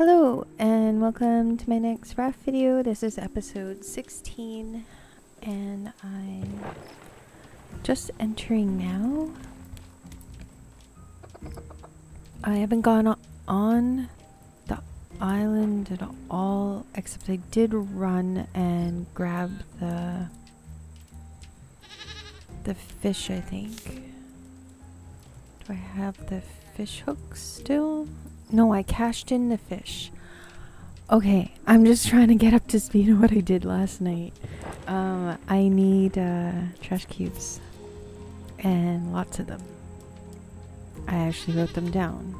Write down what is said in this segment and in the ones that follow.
Hello and welcome to my next raft video. This is episode 16 and I'm just entering now. I haven't gone on the island at all except I did run and grab the the fish I think. Do I have the fish hooks still? No, I cashed in the fish. Okay, I'm just trying to get up to speed on what I did last night. Um, I need uh, trash cubes and lots of them. I actually wrote them down.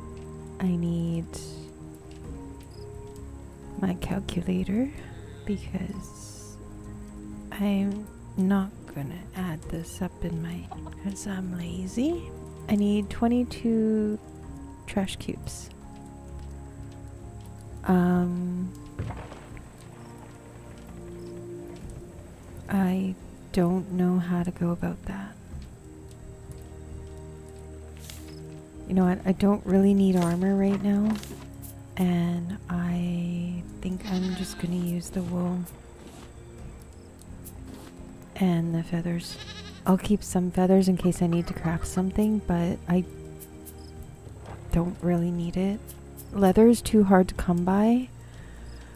I need my calculator because I'm not gonna add this up in my because I'm lazy. I need 22 trash cubes. Um, I don't know how to go about that. You know what? I don't really need armor right now. And I think I'm just going to use the wool and the feathers. I'll keep some feathers in case I need to craft something, but I don't really need it. Leather is too hard to come by,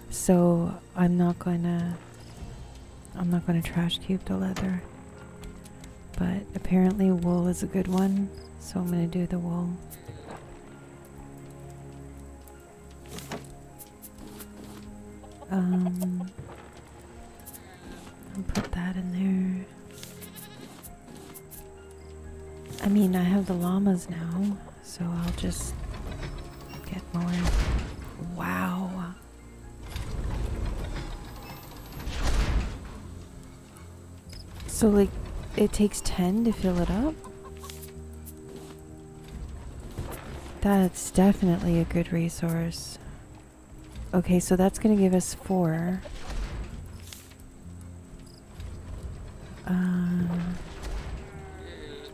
so I'm not gonna I'm not gonna trash cube the leather. But apparently wool is a good one, so I'm gonna do the wool. Um I'll put that in there. I mean I have the llamas now, so I'll just get more. Wow. So, like, it takes 10 to fill it up? That's definitely a good resource. Okay, so that's going to give us four. Um,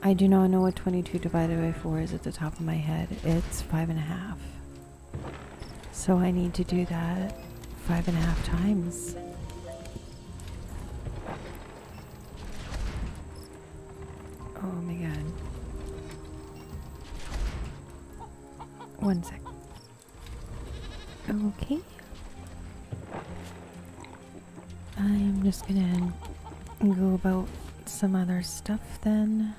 I do not know what 22 divided by 4 is at the top of my head. It's five and a half. So I need to do that five and a half times. Oh my god. One sec. Okay. I'm just gonna go about some other stuff then.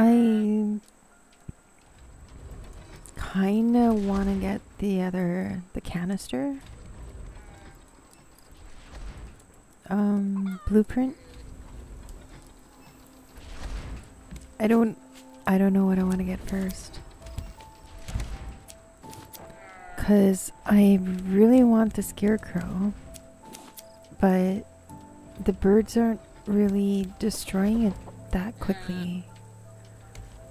I kind of want to get the other the canister. Um blueprint. I don't I don't know what I want to get first. Cuz I really want the scarecrow but the birds aren't really destroying it that quickly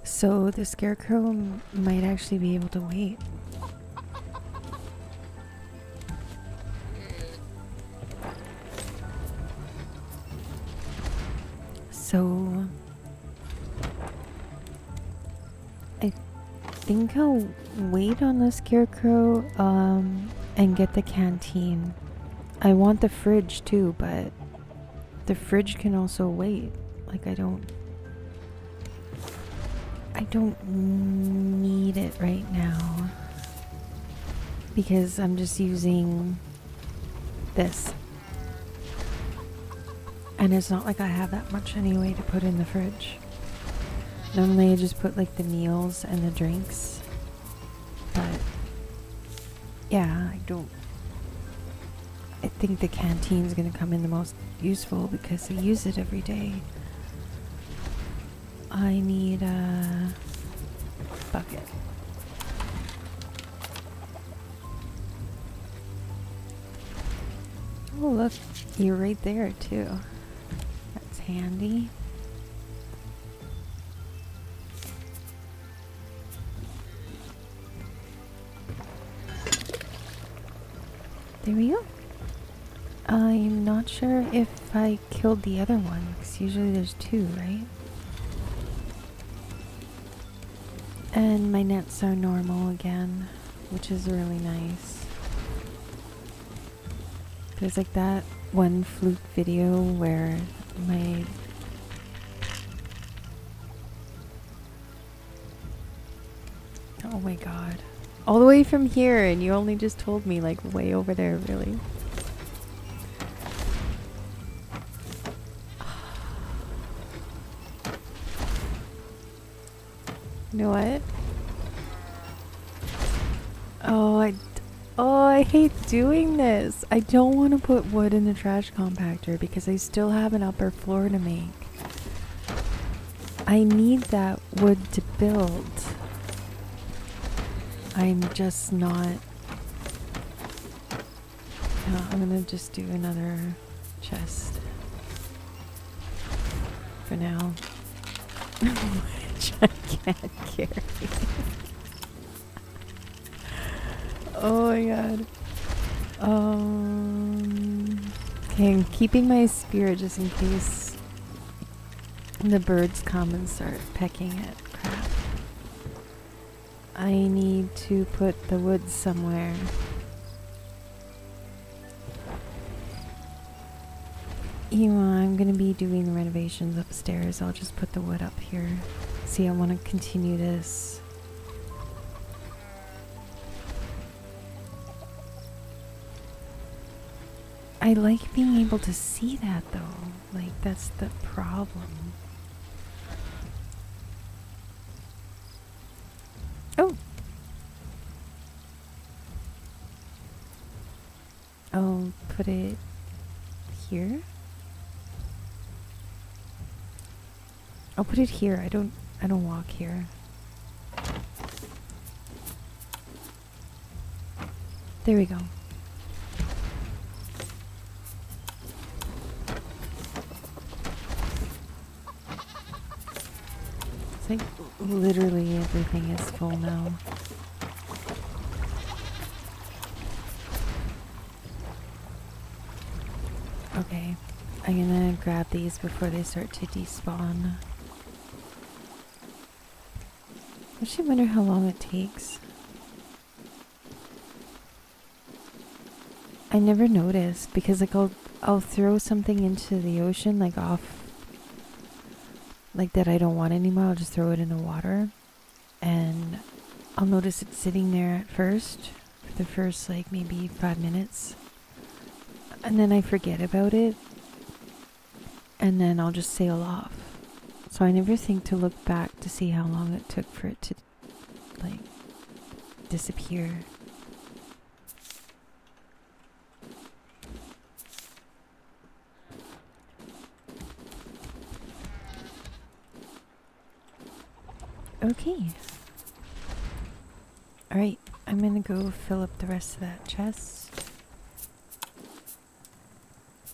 so the scarecrow might actually be able to wait. So I think I'll wait on the scarecrow um and get the canteen. I want the fridge too, but the fridge can also wait. Like I don't I don't need it right now because I'm just using this. And it's not like I have that much anyway to put in the fridge. Normally I just put like the meals and the drinks. But yeah, I don't I think the canteen's gonna come in the most useful because I use it every day. I need a bucket. Oh, look, you're right there too. That's handy. There we go. I'm not sure if I killed the other one, because usually there's two, right? And my nets are normal again, which is really nice. There's like that one fluke video where my Oh my god. All the way from here and you only just told me like way over there really. Hate doing this. I don't want to put wood in the trash compactor because I still have an upper floor to make. I need that wood to build. I'm just not. Uh, I'm gonna just do another chest for now. Which I can't carry. oh my god. Um. Okay, I'm keeping my spirit just in case the birds come and start pecking at crap. I need to put the wood somewhere. You know, I'm gonna be doing the renovations upstairs. I'll just put the wood up here. See, I want to continue this. I like being able to see that though. Like, that's the problem. Oh! I'll put it here. I'll put it here. I don't I don't walk here. There we go. Like literally everything is full now. Okay, I'm gonna grab these before they start to despawn. I actually wonder how long it takes. I never notice because like I'll I'll throw something into the ocean like off like that I don't want anymore. I'll just throw it in the water and I'll notice it sitting there at first for the first like maybe 5 minutes. And then I forget about it. And then I'll just sail off. So I never think to look back to see how long it took for it to like disappear. Okay. Alright, I'm gonna go fill up the rest of that chest.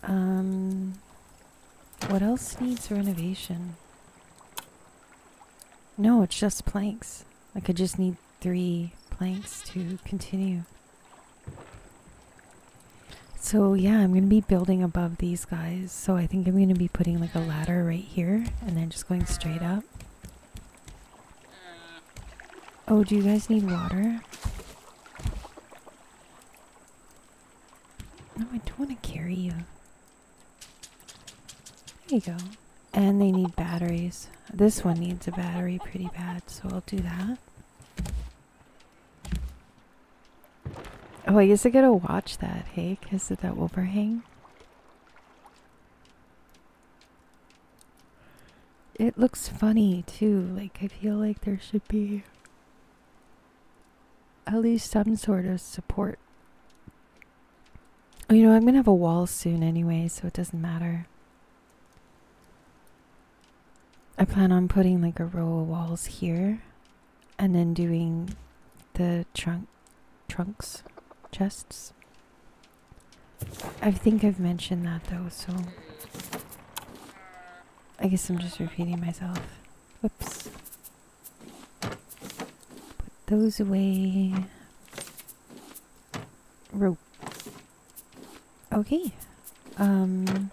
Um, what else needs renovation? No, it's just planks. Like I just need three planks to continue. So yeah, I'm gonna be building above these guys. So I think I'm gonna be putting like a ladder right here and then just going straight up. Oh, do you guys need water? No, I don't want to carry you. There you go. And they need batteries. This one needs a battery pretty bad, so I'll do that. Oh, I guess I gotta watch that, hey, because of that overhang. It looks funny too, like I feel like there should be at least some sort of support. Oh, you know, I'm gonna have a wall soon anyway, so it doesn't matter. I plan on putting like a row of walls here and then doing the trunk trunks chests. I think I've mentioned that though, so I guess I'm just repeating myself. Whoops those away. Rope. Okay. Um.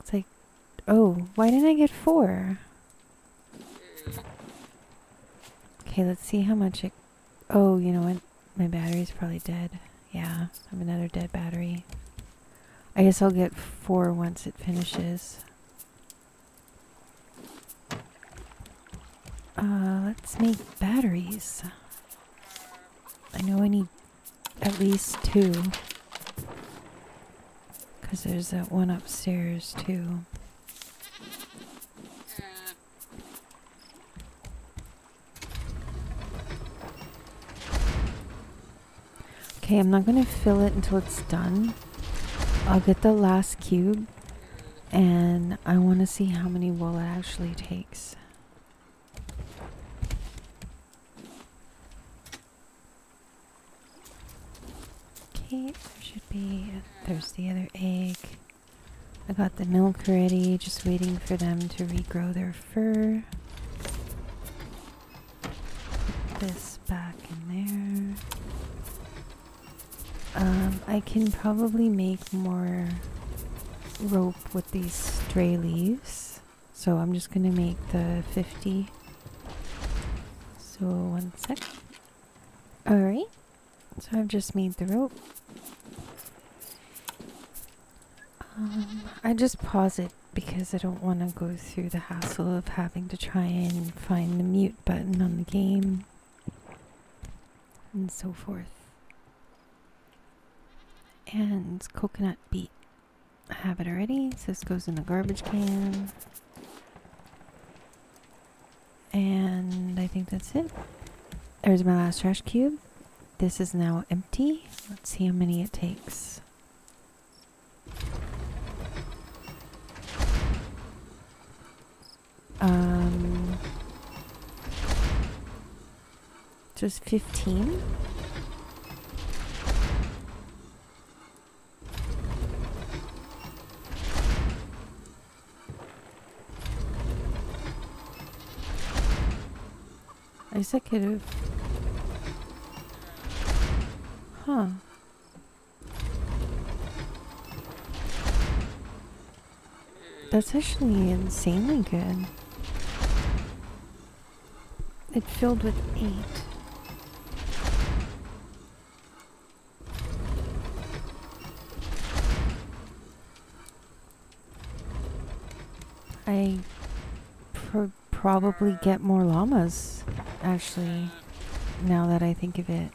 It's like, oh, why didn't I get four? Okay, let's see how much it, oh, you know what? My battery's probably dead. Yeah, I have another dead battery. I guess I'll get four once it finishes. Uh, let's make batteries. I know I need at least two. Because there's that one upstairs, too. Okay, I'm not going to fill it until it's done. I'll get the last cube and I want to see how many wool it actually takes. Okay, there should be, there's the other egg. I got the milk ready, just waiting for them to regrow their fur. This back in there. Um, I can probably make more rope with these stray leaves. So I'm just gonna make the 50. So one sec. Alright. So I've just made the rope. I just pause it because I don't want to go through the hassle of having to try and find the mute button on the game and so forth. And coconut beet. I have it already, so this goes in the garbage can. And I think that's it. There's my last trash cube. This is now empty. Let's see how many it takes. Um, just 15? I guess I could have. Huh. That's actually insanely good. It filled with eight. I pro probably get more llamas, actually, now that I think of it.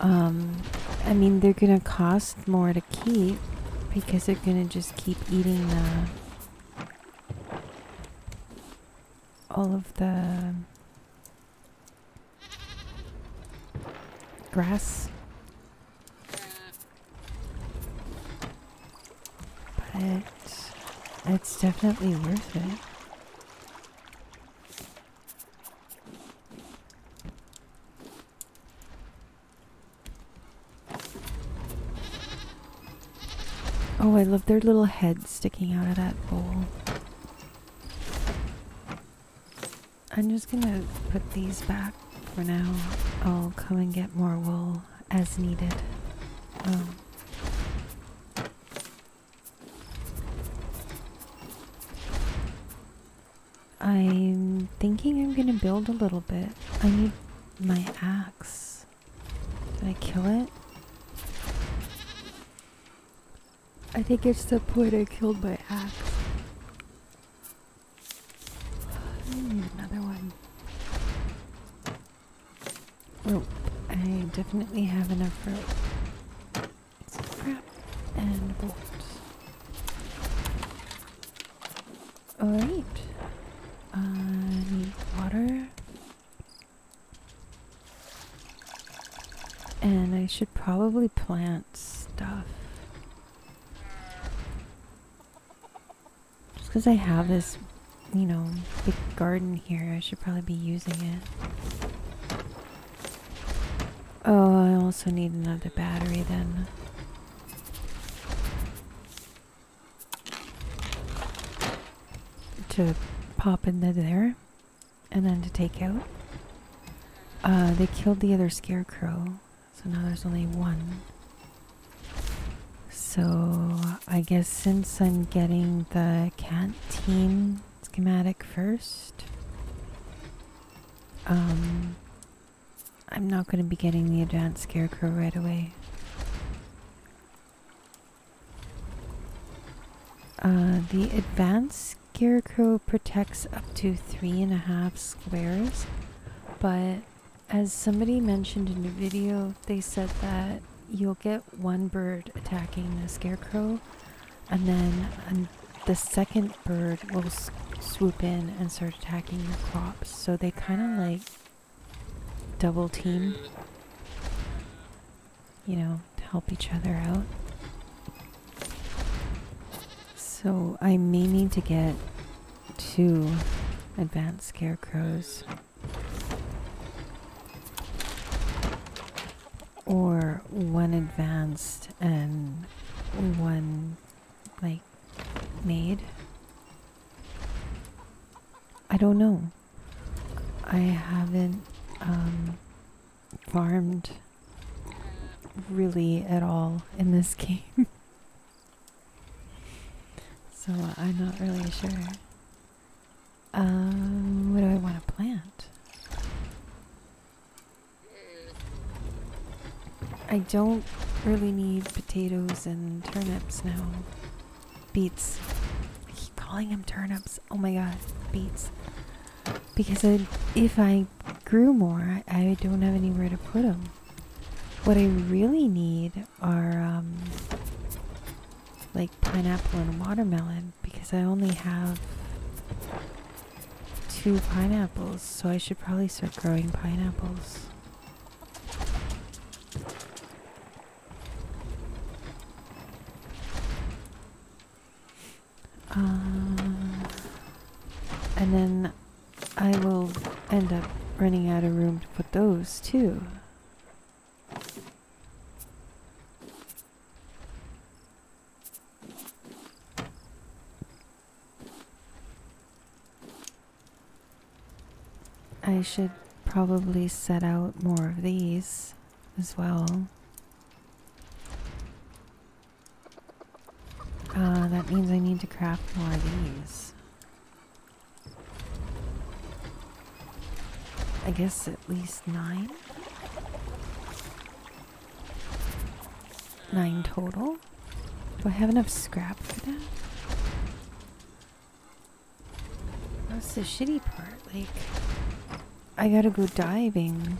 Um, I mean, they're gonna cost more to keep because they're gonna just keep eating the all of the grass. But it's definitely worth it. Oh, I love their little heads sticking out of that bowl. I'm just gonna put these back for now. I'll come and get more wool as needed. Um, I'm thinking I'm gonna build a little bit. I need my axe. Did I kill it? I think it's the point I killed my axe. I need another one. Rope. I definitely have enough rope. Scrap and bolts. Alright. I need water. And I should probably plant stuff. Just because I have this, you know, big garden here, I should probably be using it. Oh, I also need another battery then. To pop into there and then to take out. Uh, they killed the other scarecrow, so now there's only one. So I guess since I'm getting the canteen schematic first, Um, I'm not going to be getting the advanced scarecrow right away. Uh, the advanced scarecrow protects up to three and a half squares, but as somebody mentioned in the video, they said that you'll get one bird attacking the scarecrow, and then um, the second bird will swoop in and start attacking your crops. So they kind of like double team, you know, to help each other out. So I may need to get two advanced scarecrows. Or one advanced and one like made. I don't know. I haven't um, farmed really at all in this game. so I'm not really sure. Um, what do I want to plant? I don't really need potatoes and turnips now. Beets. I keep calling them turnips. Oh my god, beets. Because I, if I grew more, I don't have anywhere to put them. What I really need are um, like pineapple and watermelon because I only have two pineapples, so I should probably start growing pineapples. Uh, and then I will end up running out of room to put those too. I should probably set out more of these as well. Uh, that means I need to craft more of these. I guess at least nine? Nine total? Do I have enough scrap for that? That's the shitty part, like... I gotta go diving.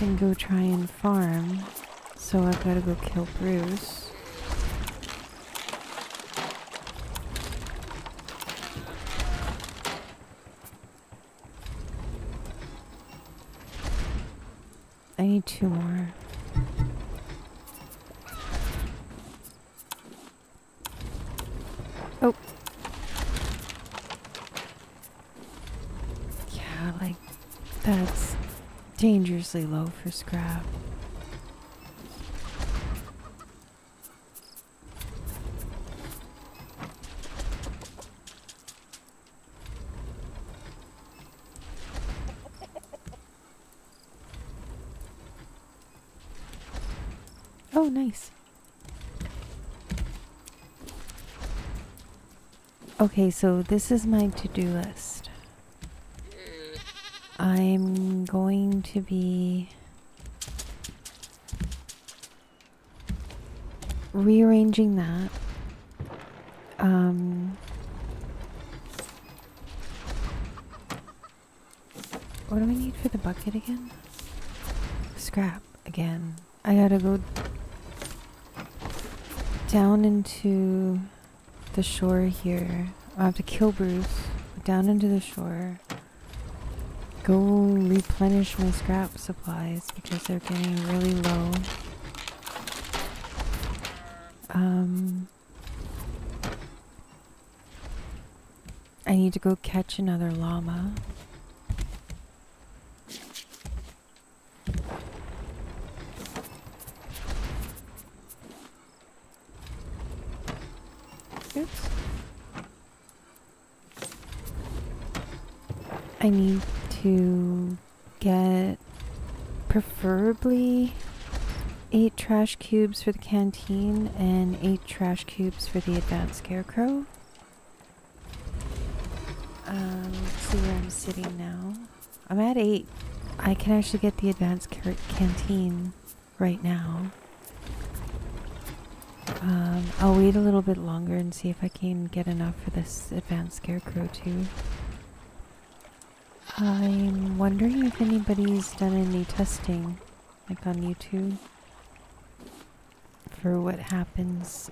And go try and farm. So I've gotta go kill Bruce. I need two more. Oh. Yeah, like, that's dangerously low for scrap. Oh, nice. Okay, so this is my to-do list. I'm going to be rearranging that. Um, what do we need for the bucket again? Scrap again. I gotta go down into the shore here. I have to kill Bruce. Down into the shore. Go replenish my scrap supplies because they're getting really low. Um, I need to go catch another llama. Oops. I need to get preferably eight trash cubes for the canteen and eight trash cubes for the advanced scarecrow. Um, let's see where I'm sitting now. I'm at 8. I can actually get the advanced canteen right now. Um, I'll wait a little bit longer and see if I can get enough for this advanced scarecrow too. I'm wondering if anybody's done any testing, like on YouTube, for what happens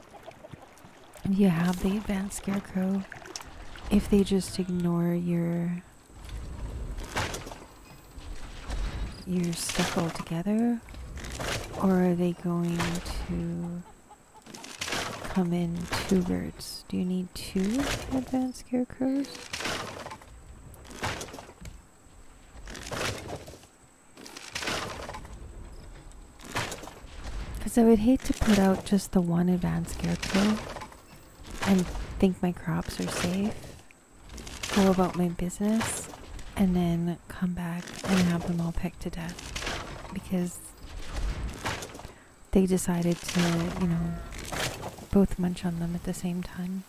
if you have the advanced scarecrow. If they just ignore your your stuff altogether, or are they going to come in two birds? Do you need two advanced scarecrows? Because I would hate to put out just the one advanced scarecrow and think my crops are safe, go about my business, and then come back and have them all pecked to death because they decided to, you know, both munch on them at the same time.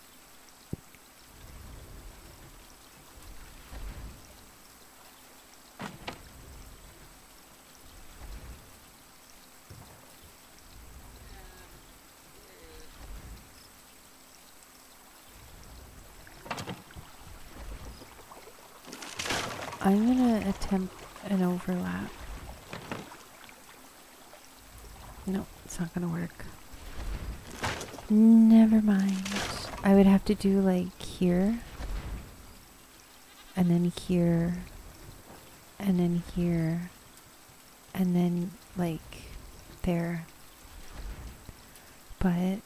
I'm gonna attempt an overlap. No, it's not gonna work. Never mind. I would have to do like here, and then here, and then here, and then like there. But,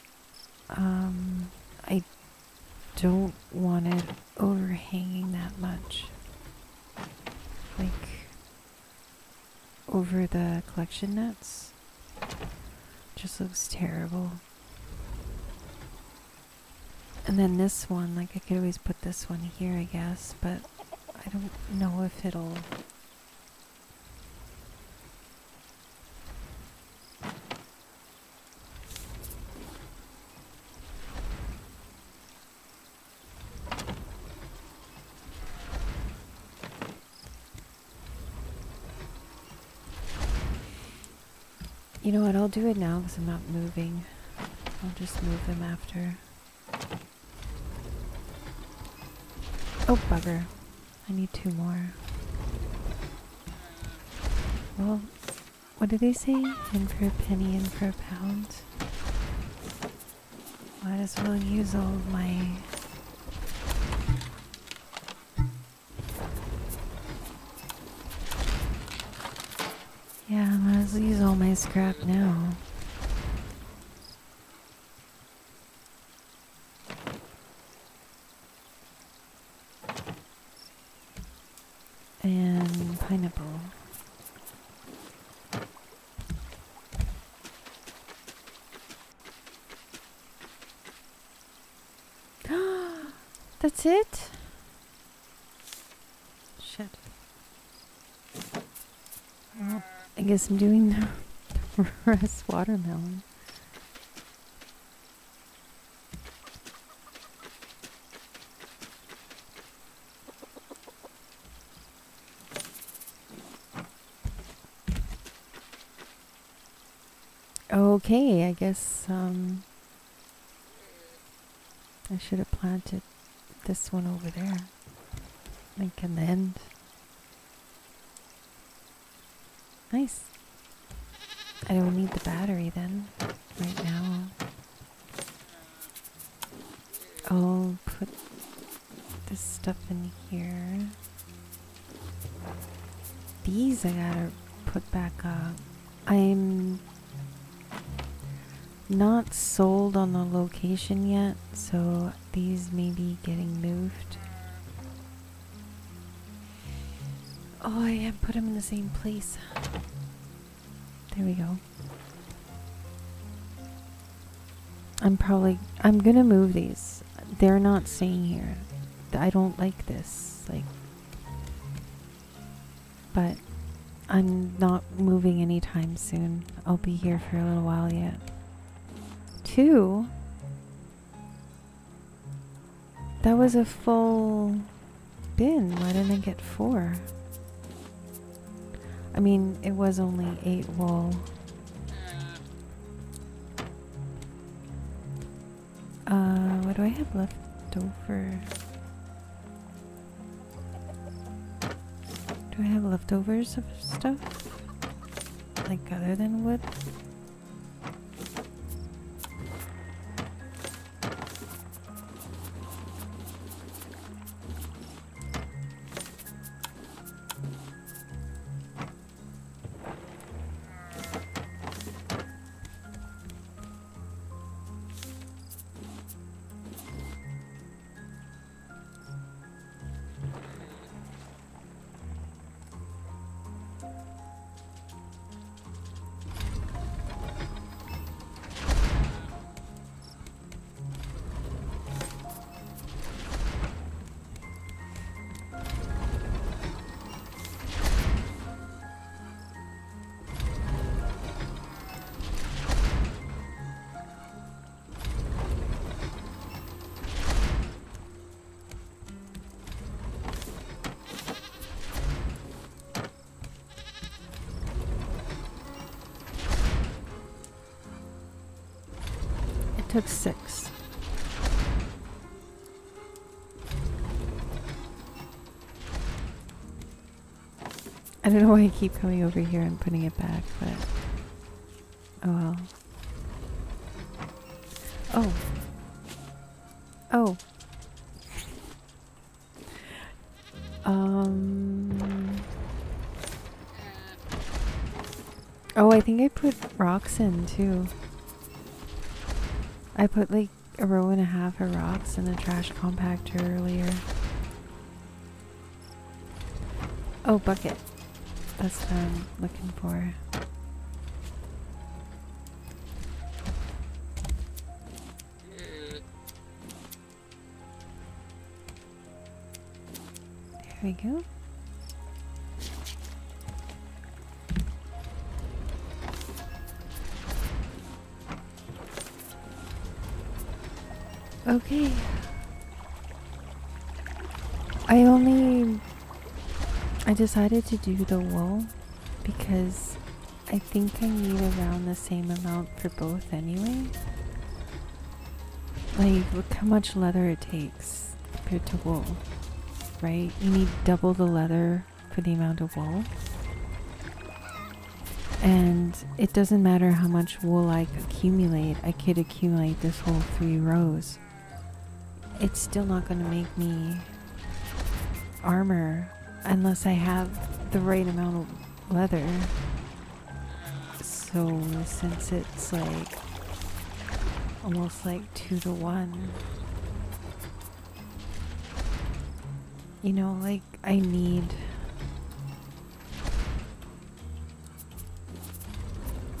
um, I don't want it overhanging that much like over the collection nets. Just looks terrible. And then this one, like I could always put this one here, I guess, but I don't know if it'll. Know what? I'll do it now because I'm not moving. I'll just move them after. Oh, bugger. I need two more. Well, what do they say? In for a penny, in for a pound. Might as well use all my use all my scrap now. And pineapple. That's it? Shit. Well, I guess I'm doing the rest watermelon. Okay, I guess um I should have planted this one over there. Like in the end. Nice. I don't need the battery then, right now. I'll put this stuff in here. These I gotta put back up. I'm not sold on the location yet, so these may be getting moved. Oh, I have put them in the same place. There we go. I'm probably I'm gonna move these. They're not staying here. I don't like this. Like but I'm not moving anytime soon. I'll be here for a little while yet. Two? That was a full bin? Why didn't I get four? I mean, it was only eight wool. Uh, what do I have left over? Do I have leftovers of stuff? Like other than wood? Took six. I don't know why I keep coming over here and putting it back, but oh well. Oh. Oh. Um. Oh, I think I put rocks in too. I put like a row and a half of rocks in the trash compactor earlier. Oh, bucket. That's what I'm looking for. There we go. Okay. I only I decided to do the wool because I think I need around the same amount for both anyway. Like, look how much leather it takes compared to wool, right? You need double the leather for the amount of wool. And it doesn't matter how much wool I accumulate, I could accumulate this whole three rows. It's still not going to make me armor unless I have the right amount of leather. So since it's like almost like two to one, you know, like I need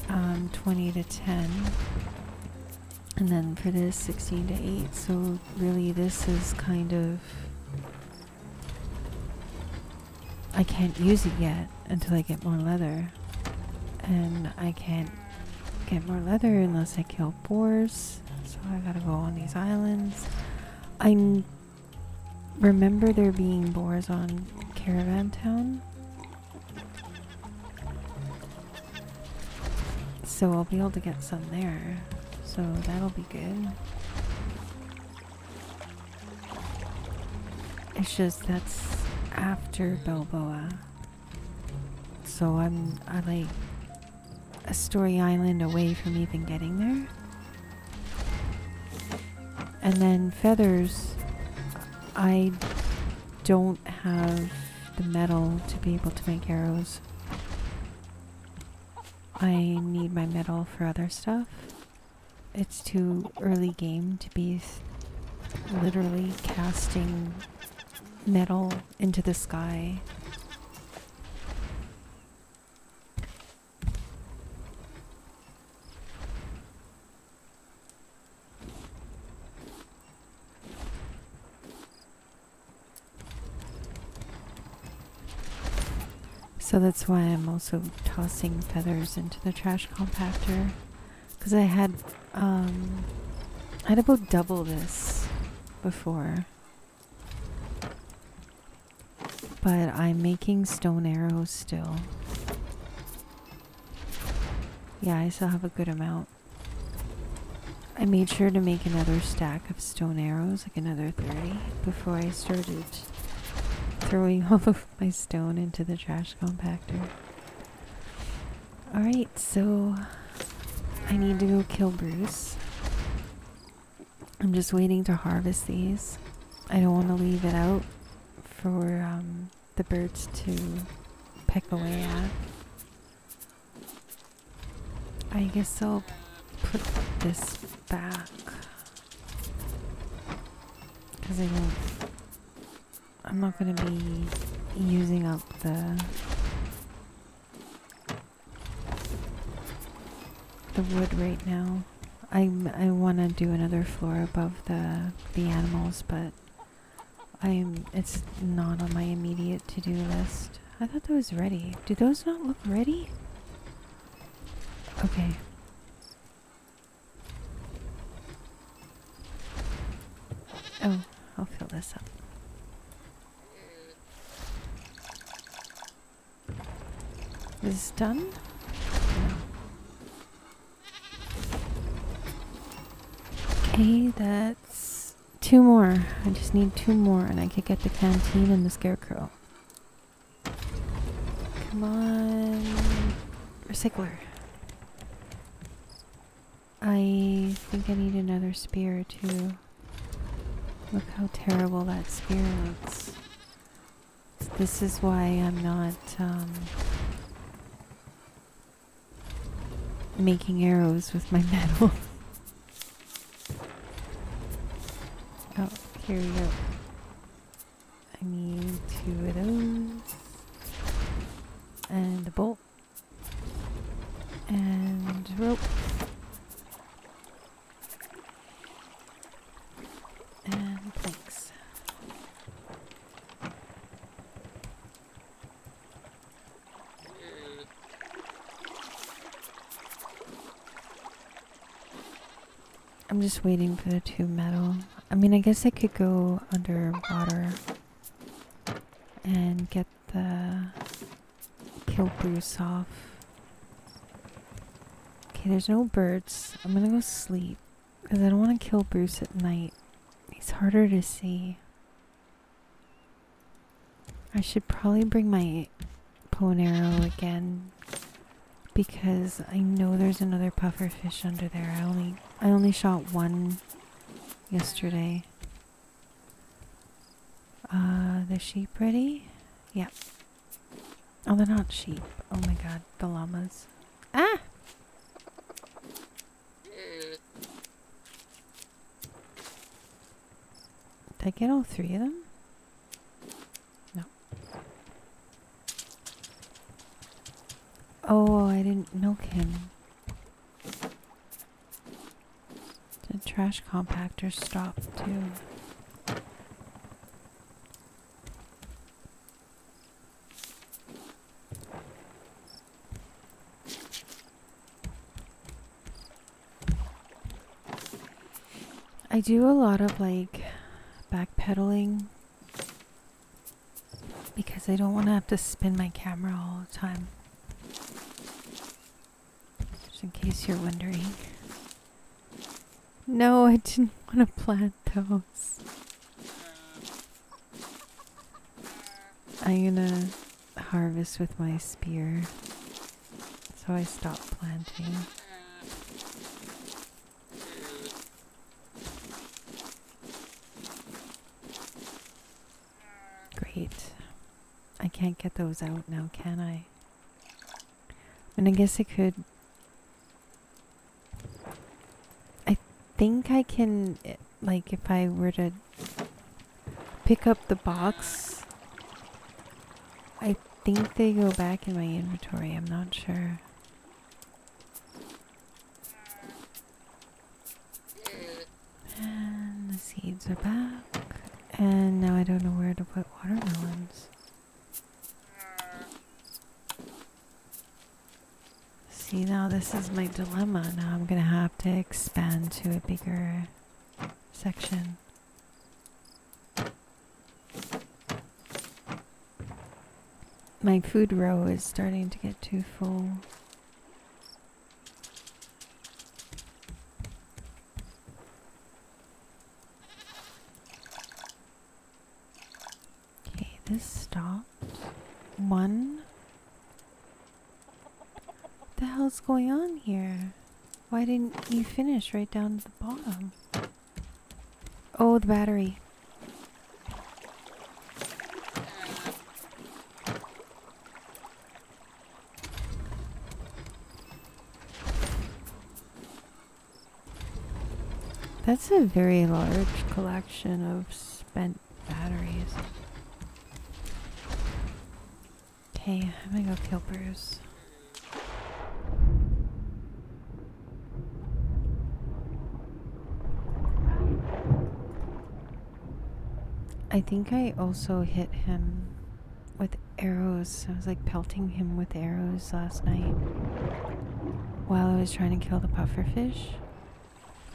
um 20 to 10 and then for this 16 to 8 so really this is kind of I can't use it yet until I get more leather. And I can't get more leather unless I kill boars. So I gotta go on these islands. I remember there being boars on Caravan Town. So I'll be able to get some there. So that'll be good. It's just that's after Balboa. So I'm I like a story island away from even getting there. And then feathers I don't have the metal to be able to make arrows. I need my metal for other stuff. It's too early game to be literally casting metal into the sky. So that's why I'm also tossing feathers into the trash compactor. Because I had, um, I had about double this before. But I'm making stone arrows still. Yeah, I still have a good amount. I made sure to make another stack of stone arrows, like another 30, before I started throwing all of my stone into the trash compactor. Alright, so I need to go kill Bruce. I'm just waiting to harvest these. I don't want to leave it out for um, the birds to peck away at. I guess I'll put this back. Because I don't. I'm not going to be using up the. The wood right now. I I want to do another floor above the the animals, but I'm it's not on my immediate to-do list. I thought that was ready. Do those not look ready? Okay. Oh, I'll fill this up. Is this done? No. Okay, that's two more. I just need two more and I could get the canteen and the scarecrow. Come on. Recycler. I think I need another spear too. Look how terrible that spear looks. This is why I'm not um, making arrows with my metal. Oh, here we go. I need two of those. And a bolt. And rope. And planks. I'm just waiting for the two metal. I mean, I guess I could go underwater and get the kill Bruce off. Okay, there's no birds. I'm gonna go sleep because I don't want to kill Bruce at night. He's harder to see. I should probably bring my bow and arrow again because I know there's another puffer fish under there. I only I only shot one yesterday. Uh, the sheep ready? Yep. Oh, they're not sheep. Oh my god, the llamas. Ah! Did I get all three of them? No. Oh, I didn't milk him. The trash compactor stopped too. I do a lot of like backpedaling because I don't want to have to spin my camera all the time. Just in case you're wondering. No, I didn't want to plant those. I'm gonna harvest with my spear. So I stopped planting. Great. I can't get those out now, can I? And I guess I could. Think I can, like, if I were to pick up the box, I think they go back in my inventory. I'm not sure. And the seeds are back. And now I don't know where to put watermelons. See, now this is my dilemma. Now I'm gonna have to expand to a bigger section. My food row is starting to get too full. Okay, this stopped. One. What the hell's going on here? Why didn't you finish right down to the bottom? Oh, the battery. That's a very large collection of spent batteries. Okay, I'm gonna go kill Bruce. I think I also hit him with arrows. I was like pelting him with arrows last night while I was trying to kill the pufferfish.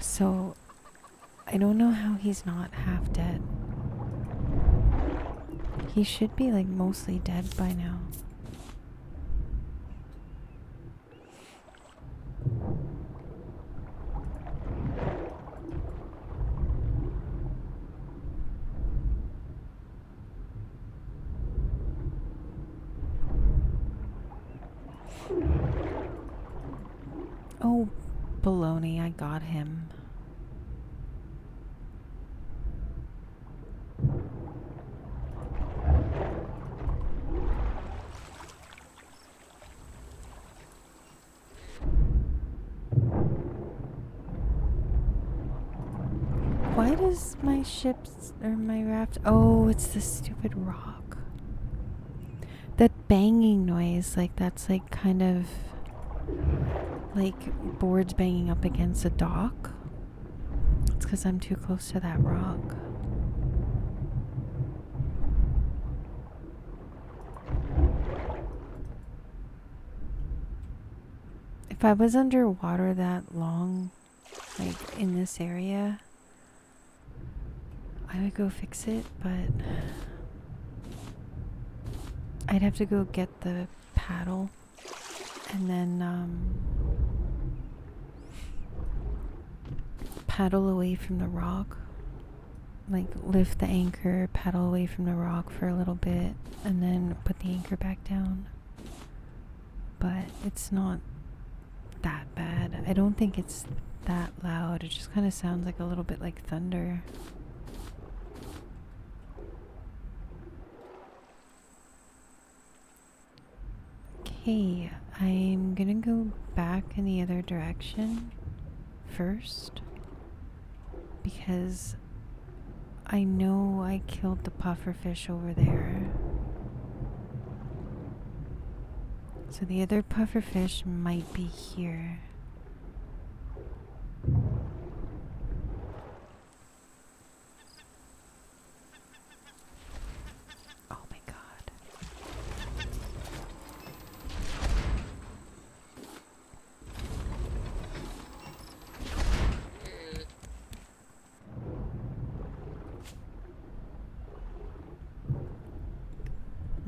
So I don't know how he's not half dead. He should be like mostly dead by now. Oh, baloney, I got him. Why does my ship's or my raft? Oh, it's the stupid rock. That banging noise, like that's like kind of like boards banging up against a dock. It's because I'm too close to that rock. If I was underwater that long, like in this area, I would go fix it, but I'd have to go get the paddle and then um, paddle away from the rock. Like lift the anchor, paddle away from the rock for a little bit, and then put the anchor back down. But it's not that bad. I don't think it's that loud. It just kind of sounds like a little bit like thunder. Okay, I'm gonna go back in the other direction first because I know I killed the pufferfish over there. So the other pufferfish might be here. Oh my god.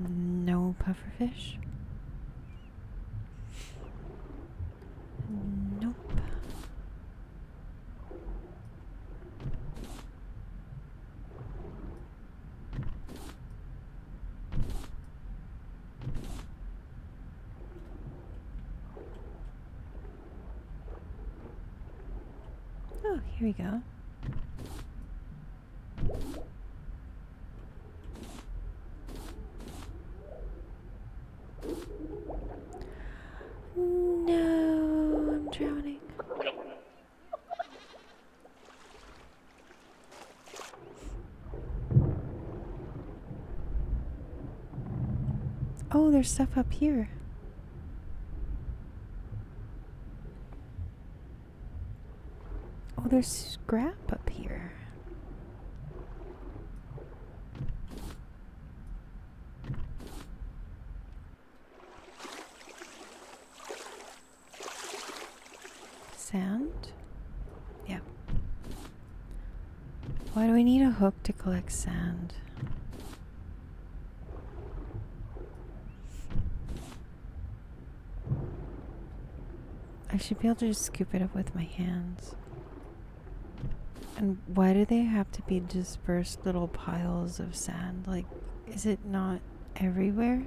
No pufferfish? Nope. Oh, here we go. No, I'm drowning. There's stuff up here. Oh, there's scrap up here. Sand? Yep. Why do we need a hook to collect sand? Should be able to just scoop it up with my hands. And why do they have to be dispersed little piles of sand? Like, is it not everywhere?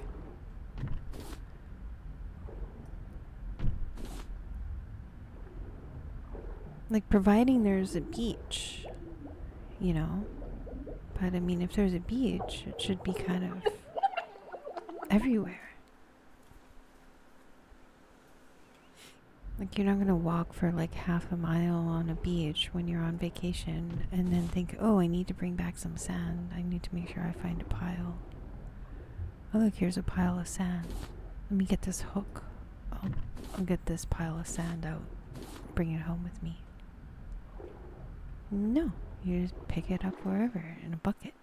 Like, providing there's a beach, you know? But I mean, if there's a beach, it should be kind of everywhere. Like, you're not gonna walk for like half a mile on a beach when you're on vacation and then think, oh, I need to bring back some sand. I need to make sure I find a pile. Oh, look, here's a pile of sand. Let me get this hook. I'll, I'll get this pile of sand out. Bring it home with me. No, you just pick it up wherever in a bucket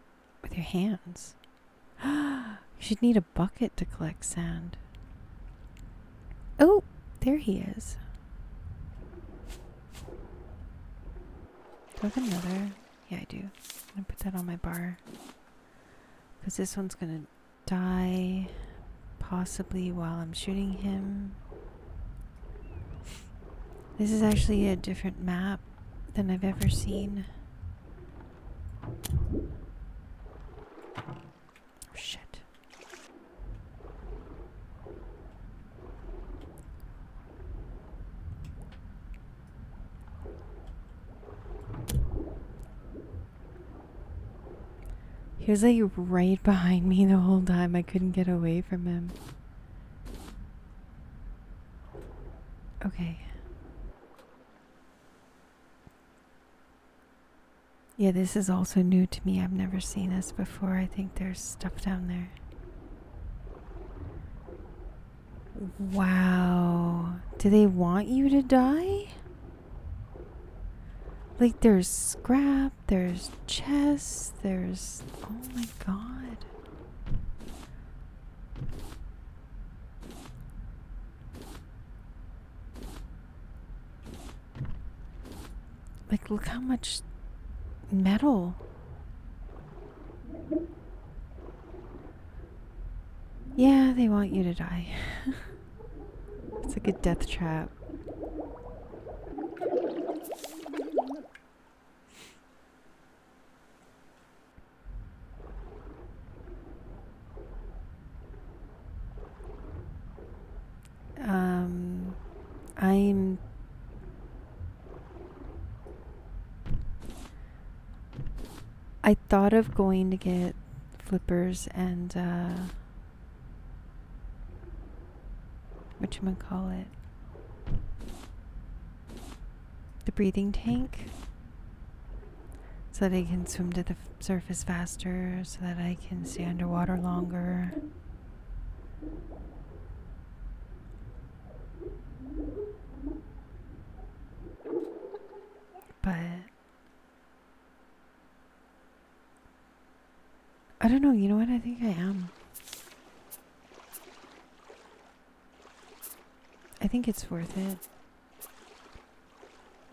with your hands. you should need a bucket to collect sand. Oh, there he is. Do I have another? Yeah, I do. I'm gonna put that on my bar. Because this one's gonna die possibly while I'm shooting him. This is actually a different map than I've ever seen. Oh, shit. He was like right behind me the whole time. I couldn't get away from him. Okay. Yeah, this is also new to me. I've never seen this before. I think there's stuff down there. Wow. Do they want you to die? Like there's scrap, there's chests, there's oh my god. Like look how much metal. Yeah, they want you to die. it's like a death trap. Um, I'm I thought of going to get flippers and uh call it the breathing tank so that I can swim to the surface faster so that I can stay underwater longer but I don't know, you know what? I think I am. I think it's worth it.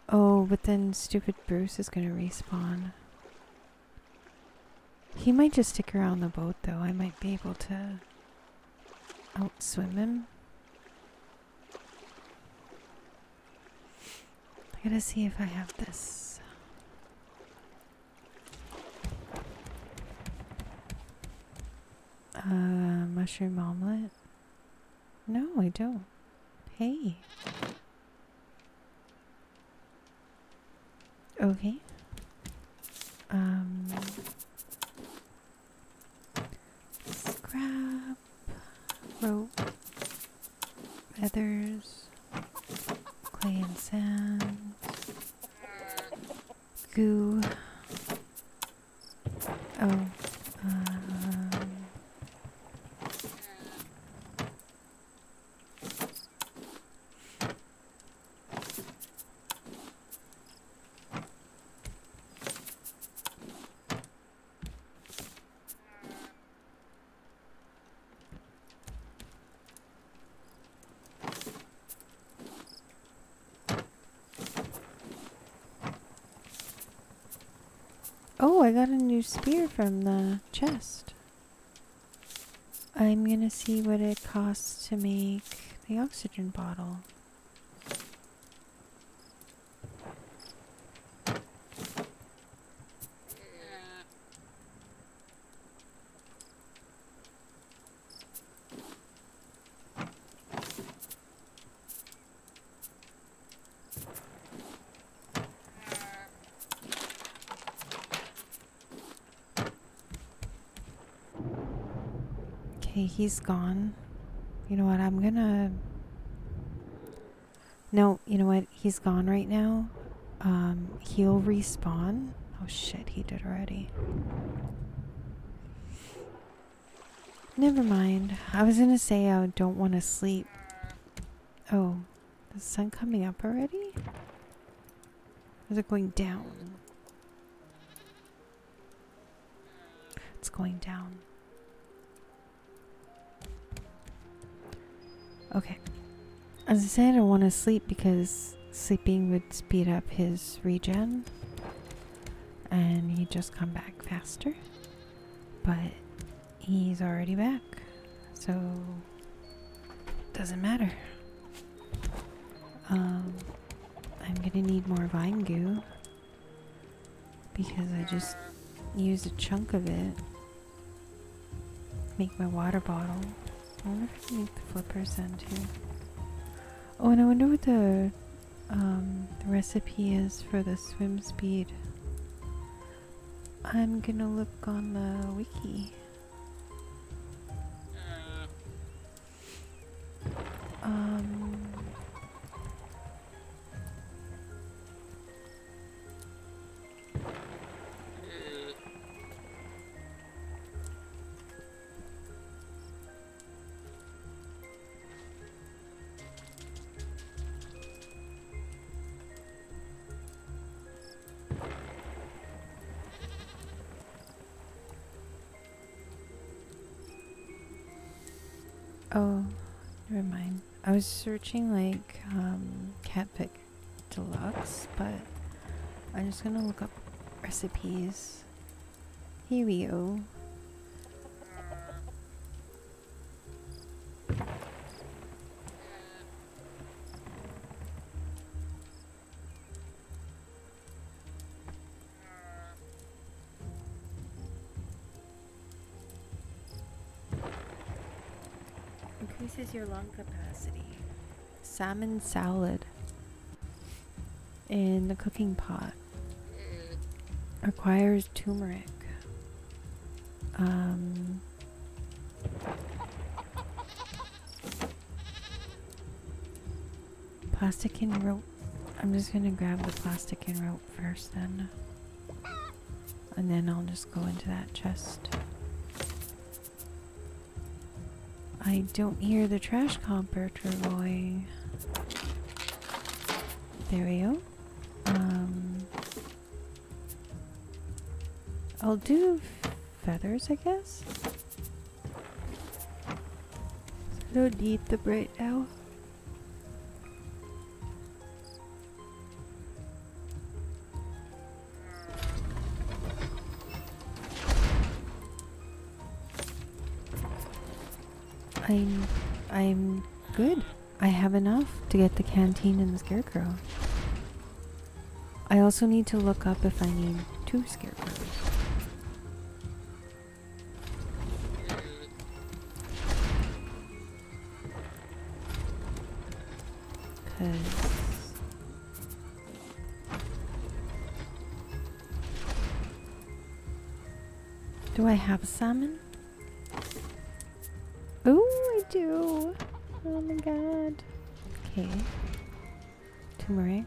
Oh, but then stupid Bruce is gonna respawn. He might just stick around the boat though. I might be able to outswim him. I gotta see if I have this. Uh, mushroom omelet? No, I don't. Hey. Okay. Um. Scrap. Rope. Feathers. Clay and sand. Goo. Oh. Um. Oh, I got a new spear from the chest. I'm gonna see what it costs to make the oxygen bottle. Okay, he's gone. You know what? I'm gonna. No, you know what? He's gone right now. Um, he'll respawn. Oh shit, he did already. Never mind. I was gonna say I don't want to sleep. Oh, the sun coming up already? Or is it going down? It's going down. Okay. As I said, I want to sleep because sleeping would speed up his regen and he'd just come back faster. But he's already back, so doesn't matter. Um, I'm gonna need more vine goo because I just used a chunk of it. Make my water bottle. I wonder if I can make the flippers then too. Oh, and I wonder what the um, the recipe is for the swim speed. I'm gonna look on the wiki. Um. Was searching like um, catfish deluxe, but I'm just gonna look up recipes. Here we go. Your lung capacity. Salmon salad in the cooking pot requires turmeric. Um, plastic and rope. I'm just gonna grab the plastic and rope first, then, and then I'll just go into that chest. I don't hear the trash compactor going. There we go. Um, I'll do feathers, I guess. I don't need them right now. I'm good. I have enough to get the canteen and the scarecrow. I also need to look up if I need two scarecrows. Do I have a salmon? Do. Oh my god. Okay. Turmeric.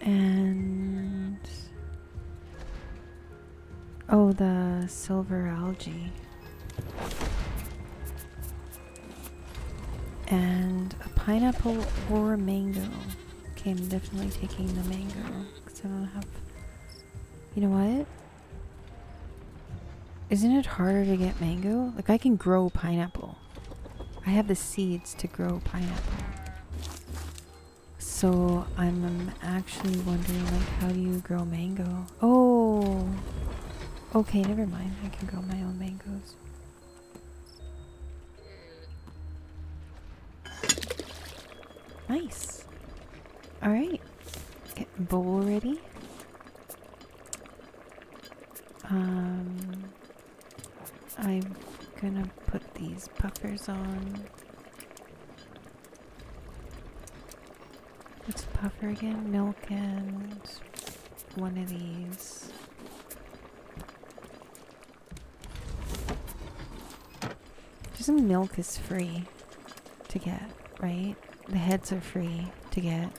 And oh, the silver algae. And a pineapple or a mango. Okay, I'm definitely taking the mango because I don't have. You know what? Isn't it harder to get mango? Like I can grow pineapple. I have the seeds to grow pineapple. So I'm actually wondering like how do you grow mango? Oh. Okay, never mind. I can grow my own mangoes. Nice. On, on. What's puffer again? Milk and one of these. Some milk is free to get, right? The heads are free to get.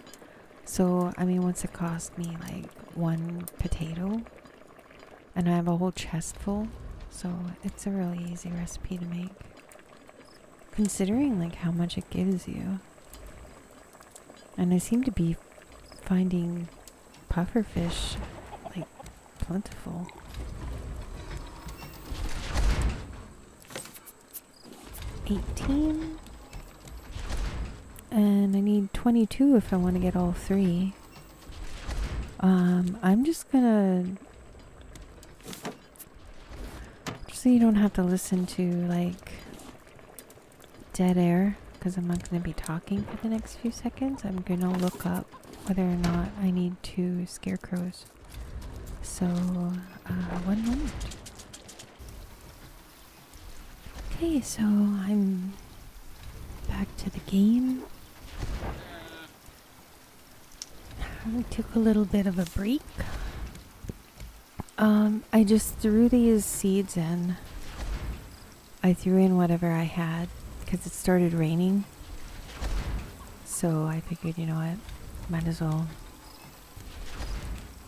So, I mean, once it cost me? Like one potato? And I have a whole chest full. So, it's a really easy recipe to make. Considering, like, how much it gives you. And I seem to be finding pufferfish, like, plentiful. Eighteen. And I need 22 if I want to get all three. Um, I'm just gonna... Just so you don't have to listen to, like, dead air, because I'm not going to be talking for the next few seconds. I'm going to look up whether or not I need two scarecrows. So, uh, one moment. Okay, so I'm back to the game. I took a little bit of a break. Um, I just threw these seeds in. I threw in whatever I had because it started raining. So I figured, you know what, might as well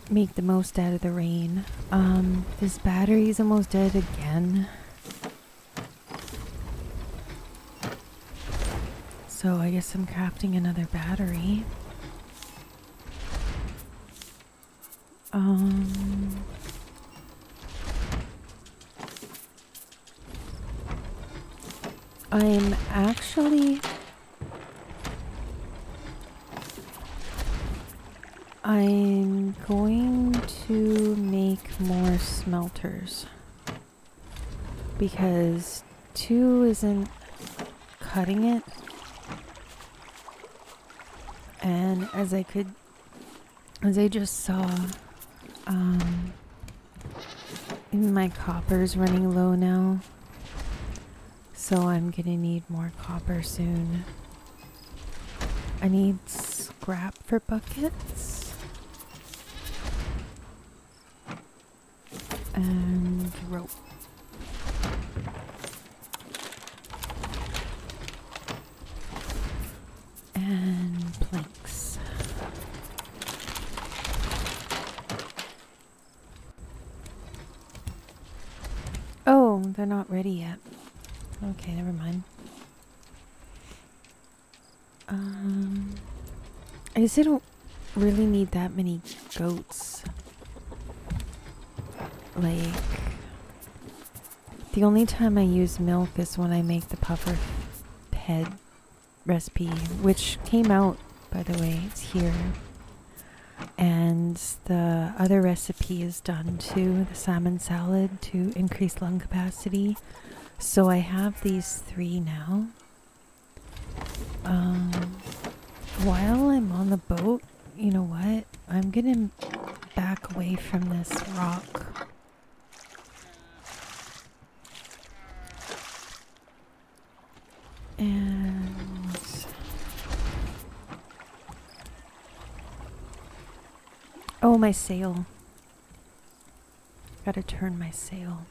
make the most out of the rain. Um, this battery's almost dead again. So I guess I'm crafting another battery. Um I'm actually I'm going to make more smelters because two isn't cutting it. And as I could as I just saw um my copper's running low now so I'm gonna need more copper soon. I need scrap for buckets. And rope and planks. Oh, they're not ready yet. Okay, never mind. Um, I guess I don't really need that many goats. Like, the only time I use milk is when I make the puffer head recipe, which came out, by the way, it's here. And the other recipe is done too, the salmon salad to increase lung capacity. So I have these three now. Um, while I'm on the boat, you know what? I'm gonna back away from this rock. And oh, my sail. Gotta turn my sail.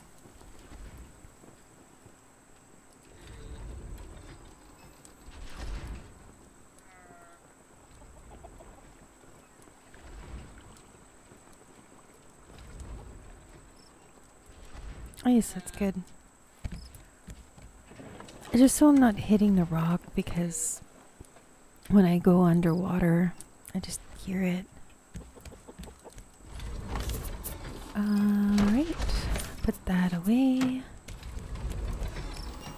Oh, yes, that's good. Just so I'm not hitting the rock because when I go underwater, I just hear it. Alright, put that away.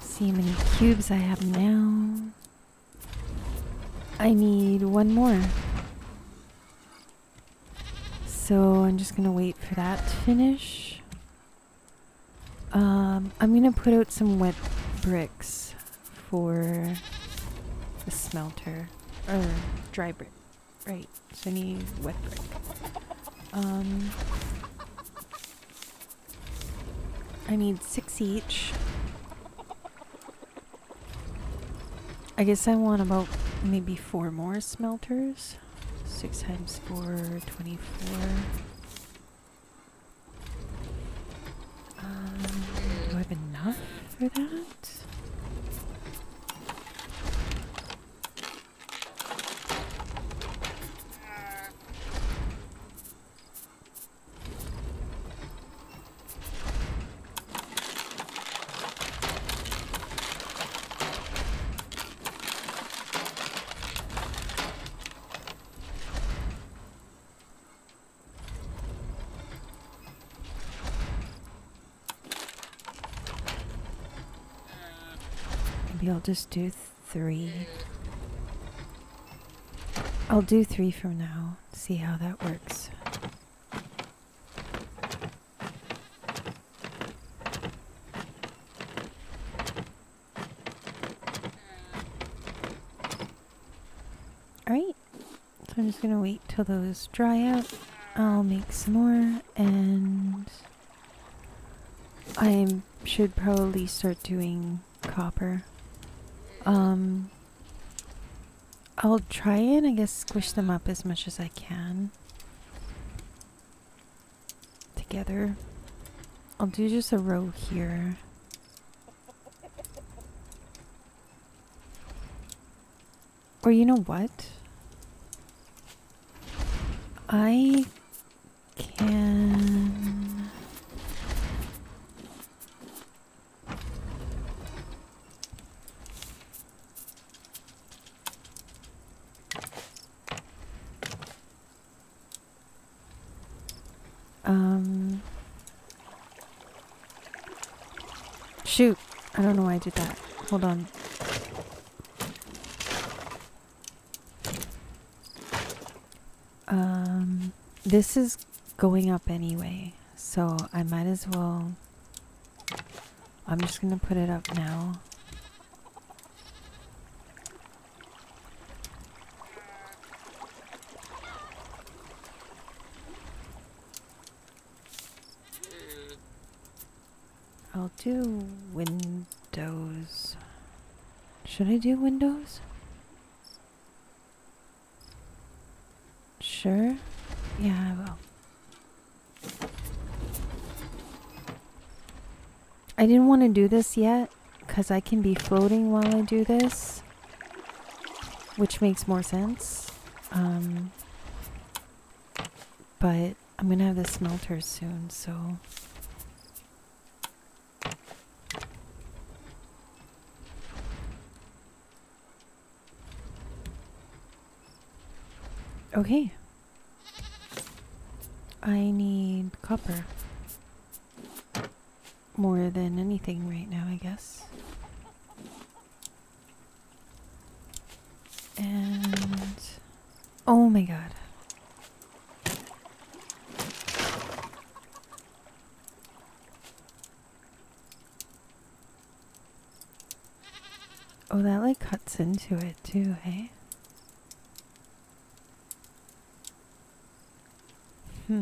See how many cubes I have now. I need one more. So I'm just gonna wait for that to finish. Um, I'm gonna put out some wet bricks for the smelter or dry brick. Right, so I need wet brick. Um, I need six each. I guess I want about maybe four more smelters. Six times four, 24. For that? Maybe I'll just do three. I'll do three from now. See how that works. Alright, so I'm just gonna wait till those dry out. I'll make some more and I should probably start doing copper. Um, I'll try and I guess squish them up as much as I can together. I'll do just a row here. Or you know what? I can. Shoot. I don't know why I did that. Hold on. Um, this is going up anyway, so I might as well. I'm just gonna put it up now. I'll do windows. Should I do windows? Sure. Yeah, I will. I didn't want to do this yet because I can be floating while I do this, which makes more sense. Um, but I'm gonna have the smelter soon, so. Okay. I need copper. More than anything right now, I guess. And. Oh my god. Oh, that like cuts into it too, hey? Okay,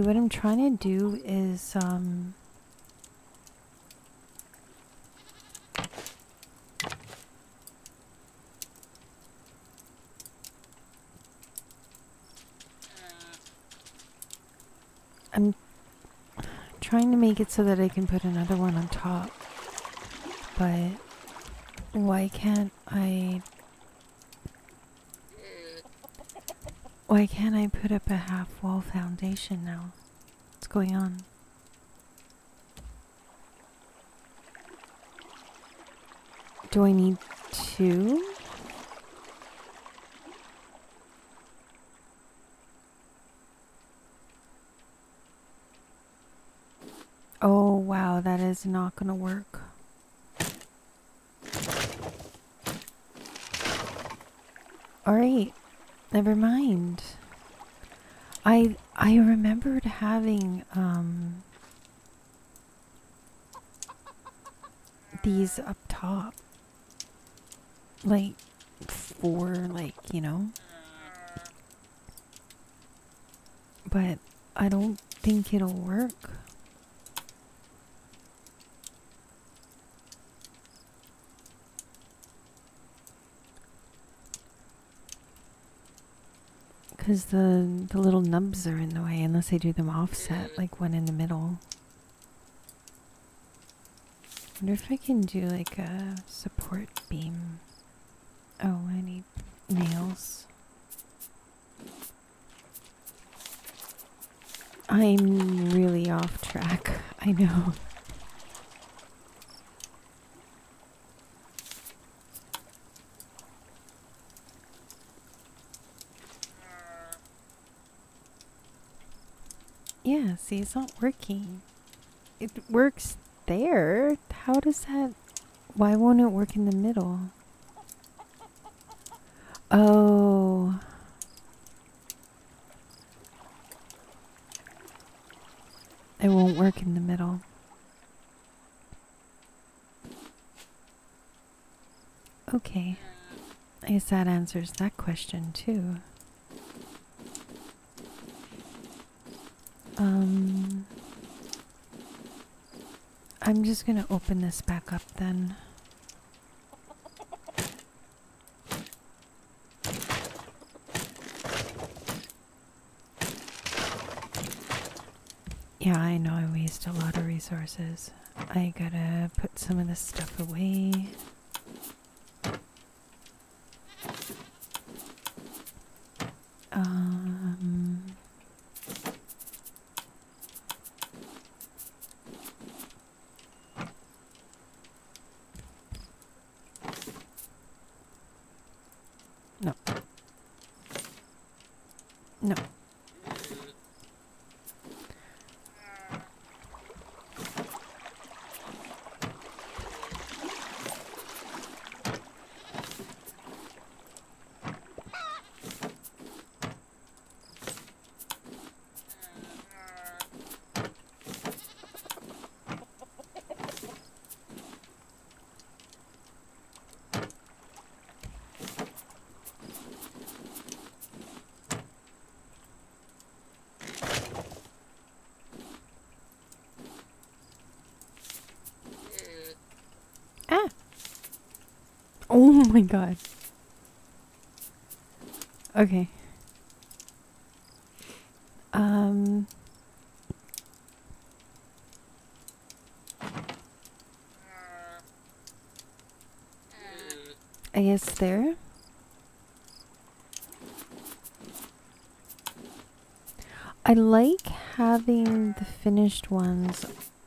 what I'm trying to do is um I'm trying to make it so that I can put another one on top. But why can't I Why can't I put up a half wall foundation now? What's going on? Do I need two? That is not gonna work. Alright, never mind. I I remembered having um these up top. Like for like, you know. But I don't think it'll work. Because the, the little nubs are in the way unless I do them offset, like one in the middle. wonder if I can do like a support beam. Oh, I need nails. I'm really off track. I know. Yeah, see, it's not working. It works there. How does that. Why won't it work in the middle? Oh. It won't work in the middle. Okay. I guess that answers that question too. Um I'm just going to open this back up then. Yeah, I know I waste a lot of resources. I gotta put some of this stuff away. Um, no. No. Ah! Oh my god. Okay. Um. I guess there. I like having the finished ones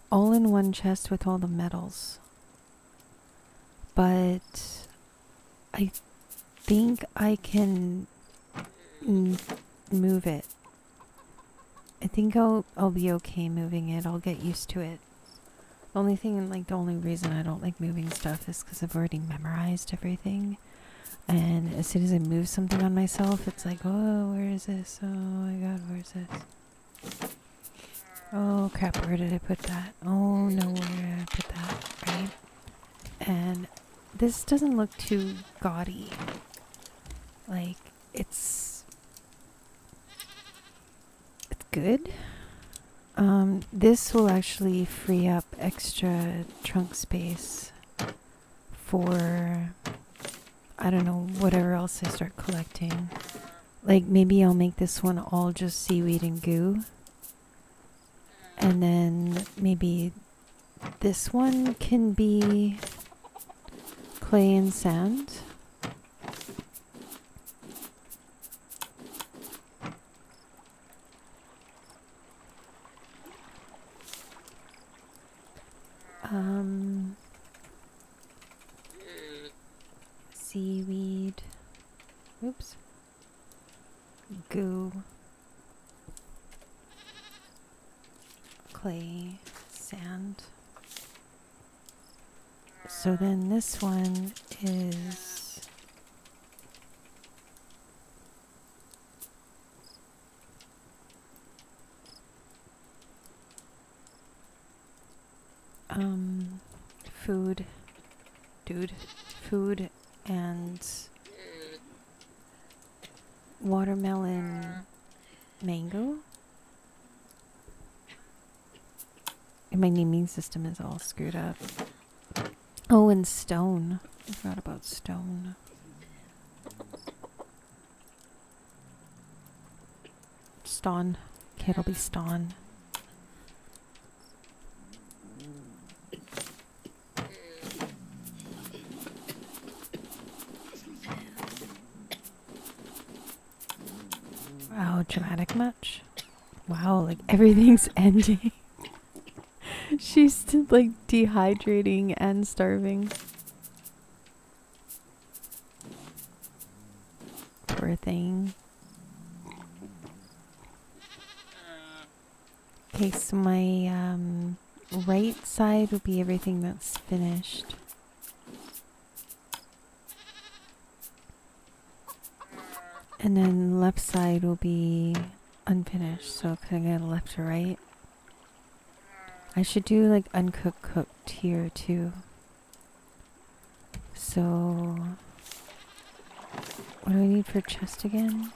all in one chest with all the metals. But I think I can move it. I think I'll I'll be okay moving it. I'll get used to it. The only thing, like the only reason I don't like moving stuff is because I've already memorized everything. And as soon as I move something on myself, it's like, oh, where is this? Oh my god, where's this? Oh crap, where did I put that? Oh no, where did I put this doesn't look too gaudy. Like, it's. It's good. Um, this will actually free up extra trunk space for. I don't know, whatever else I start collecting. Like, maybe I'll make this one all just seaweed and goo. And then maybe this one can be clay and sand. Um, seaweed. Oops. Goo. Clay, sand. So then this one is um food dude food and watermelon mango and my naming system is all screwed up Oh, and stone. I forgot about stone. Ston. Okay, it'll be Ston. Wow, dramatic much? Wow, like everything's ending. She's like dehydrating and starving. Poor thing. Okay, so my um, right side will be everything that's finished. And then left side will be unfinished, so kind of left to right? I should do like uncooked cooked here too. So what do I need for chest again?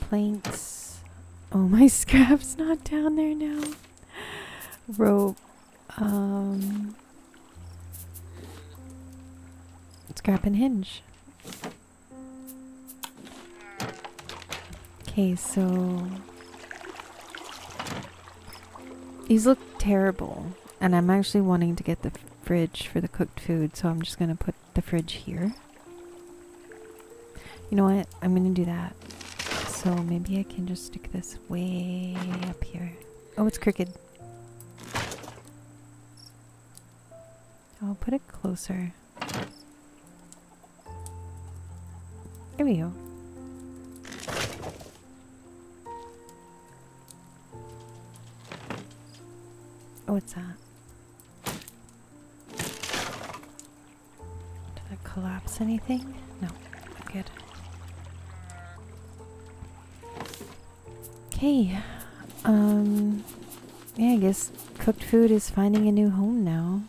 Planks. Oh my scrap's not down there now. Rope. Um scrap and hinge. Okay, so these look terrible, and I'm actually wanting to get the fridge for the cooked food, so I'm just gonna put the fridge here. You know what? I'm gonna do that. So maybe I can just stick this way up here. Oh, it's crooked. I'll put it closer. There we go. Oh, what's that? Did I collapse anything? No. Good. Okay. Um. Yeah, I guess cooked food is finding a new home now.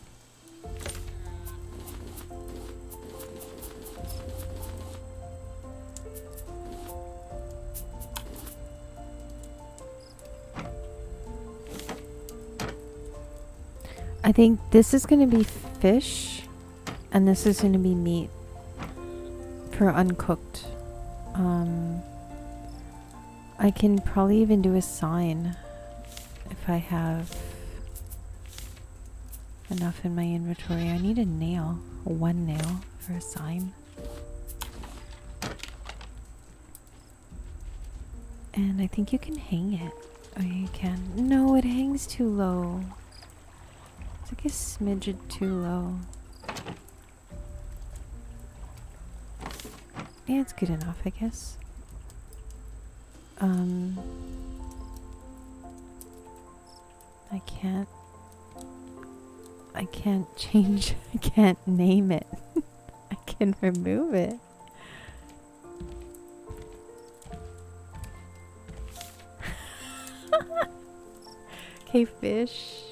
Think this is going to be fish and this is going to be meat for uncooked. Um, I can probably even do a sign if I have enough in my inventory. I need a nail, one nail for a sign. And I think you can hang it. Oh, you can. No, it hangs too low. It's like a smidget too low. Yeah, it's good enough, I guess. Um, I can't. I can't change. I can't name it. I can remove it. okay, fish.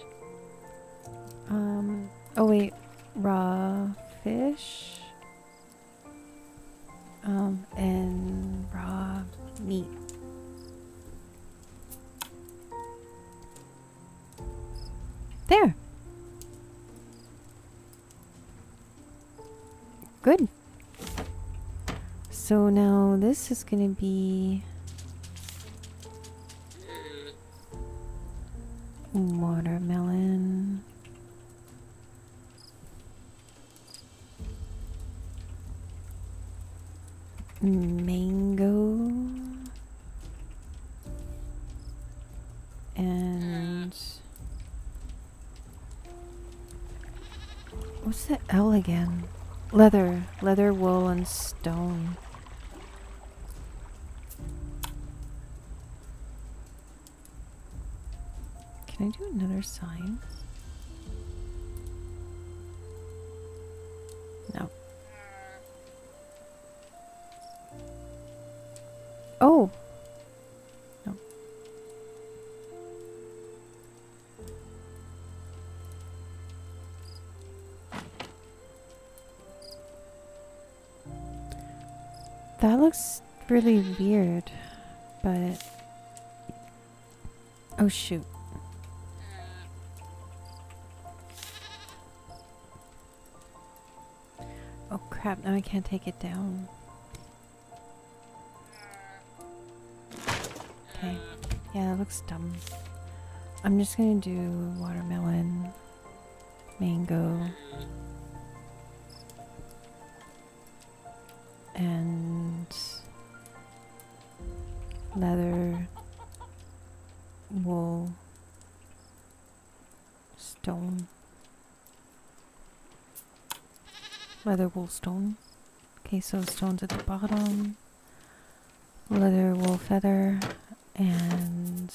Wait, raw fish. Um, and raw meat. There. Good. So now this is gonna be watermelon. Leather, leather, wool, and stone. Can I do another sign? That looks really weird, but... Oh shoot. Oh crap, now I can't take it down. Okay. Yeah, that looks dumb. I'm just gonna do watermelon, mango, Leather wool stone. Okay, so stones at the bottom. Leather wool feather and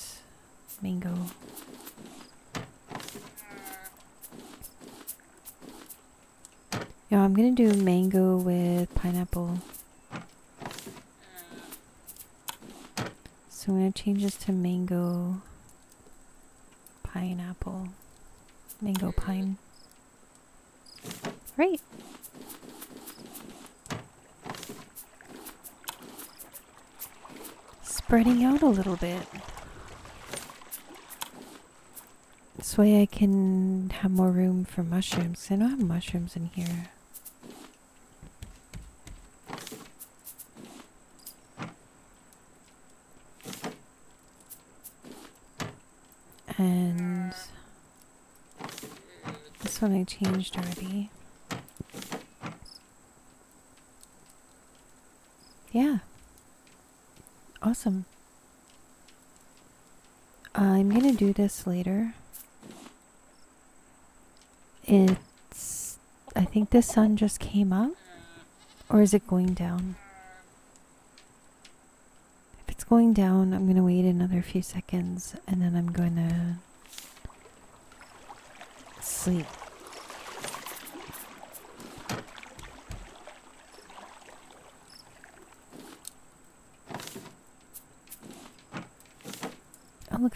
mango. Yeah, I'm gonna do mango with pineapple. So I'm gonna change this to mango pineapple. Mango pine. Right. Spreading out a little bit. This way I can have more room for mushrooms. I don't have mushrooms in here. And this one I changed already. Yeah. Awesome. I'm gonna do this later. It's. I think the sun just came up. Or is it going down? If it's going down, I'm gonna wait another few seconds and then I'm gonna sleep.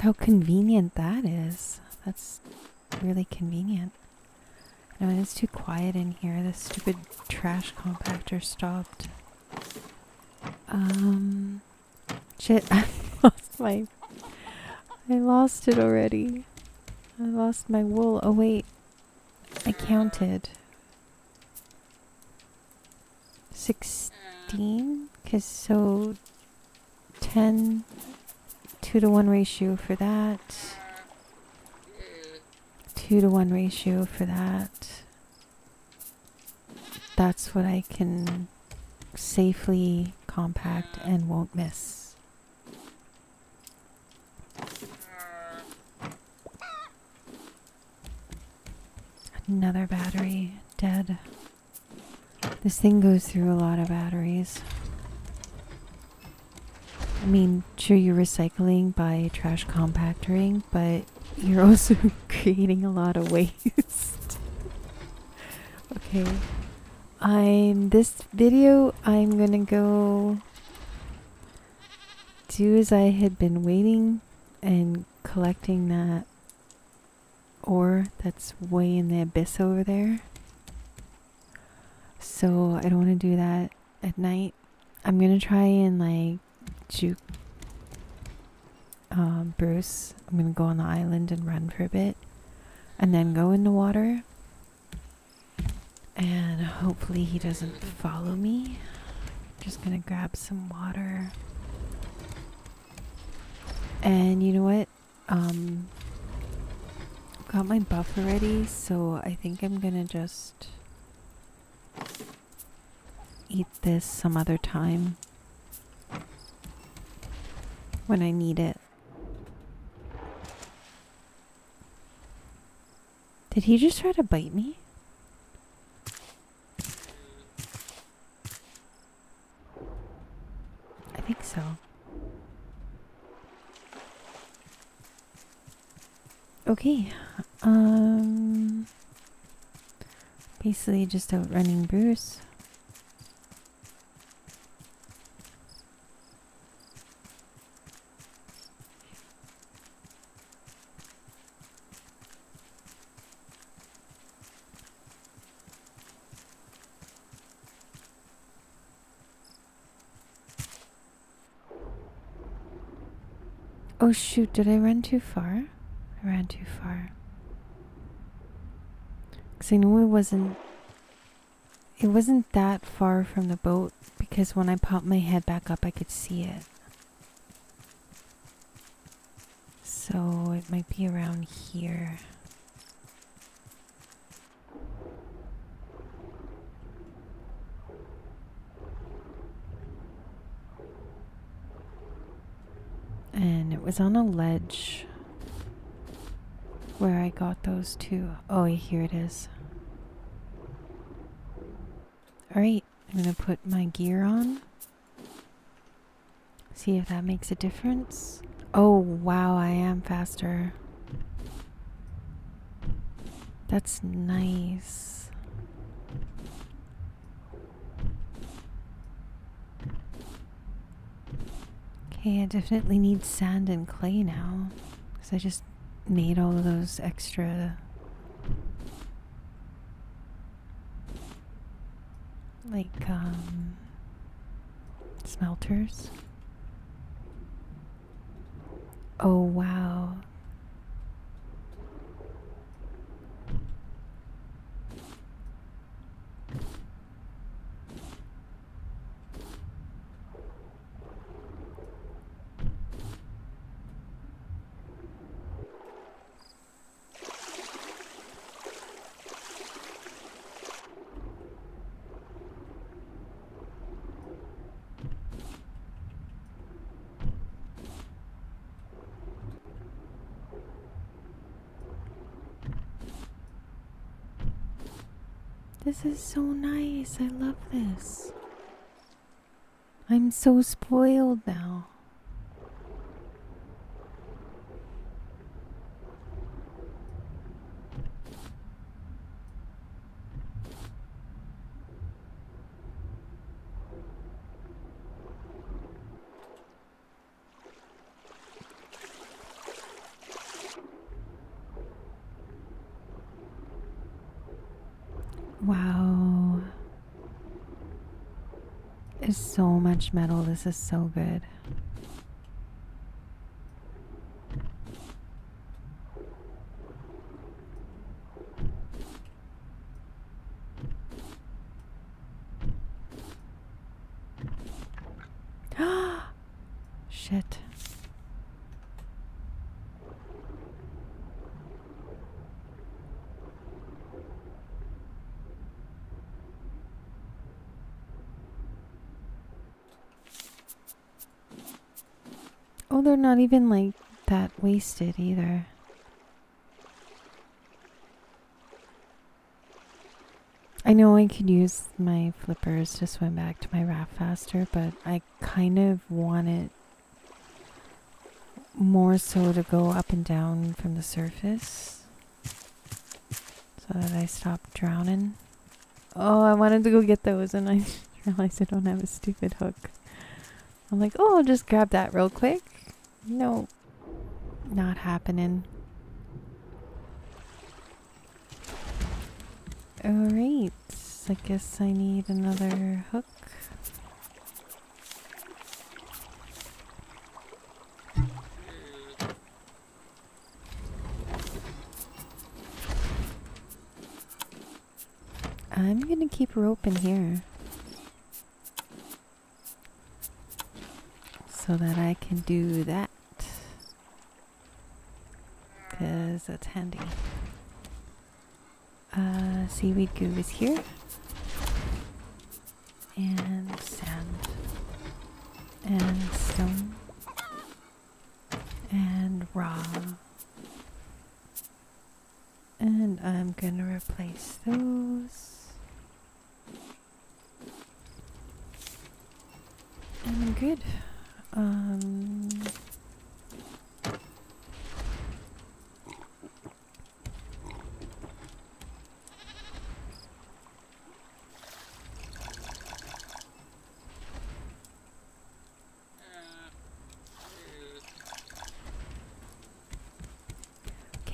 How convenient that is. That's really convenient. No, it's too quiet in here. The stupid trash compactor stopped. Um, shit, I lost my. I lost it already. I lost my wool. Oh, wait. I counted. 16? Because so 10, 2 to 1 ratio for that. 2 to 1 ratio for that. That's what I can safely compact and won't miss. Another battery dead. This thing goes through a lot of batteries. I mean, sure, you're recycling by trash compactoring, but you're also creating a lot of waste. okay. I'm this video I'm gonna go do as I had been waiting and collecting that ore that's way in the abyss over there. So I don't want to do that at night. I'm gonna try and like juke um, Bruce. I'm gonna go on the island and run for a bit, and then go in the water. And hopefully he doesn't follow me. Just gonna grab some water. And you know what? Um, got my buff already, so I think I'm gonna just eat this some other time when I need it. Did he just try to bite me? I think so. Okay. Um basically just outrunning Bruce. Oh shoot, did I run too far? I ran too far. Because I knew it wasn't... It wasn't that far from the boat because when I popped my head back up I could see it. So it might be around here. And it was on a ledge where I got those two. Oh, here it is. Alright, I'm gonna put my gear on. See if that makes a difference. Oh, wow, I am faster. That's nice. Okay, I definitely need sand and clay now. Because I just made all of those extra. Like, um. Smelters. Oh, wow. This is so nice. I love this. I'm so spoiled now. Wow. There's so much metal. This is so good. Shit. Oh, they're not even like that wasted either. I know I could use my flippers to swim back to my raft faster, but I kind of want it more so to go up and down from the surface so that I stop drowning. Oh, I wanted to go get those and I realized I don't have a stupid hook. I'm like, oh, I'll just grab that real quick. No, not happening. Alright, I guess I need another hook. I'm gonna keep rope in here. So that I can do that. Because that's handy. Uh, seaweed goo is here. And sand. And stone. And raw. And I'm gonna replace those. And I'm good. Um,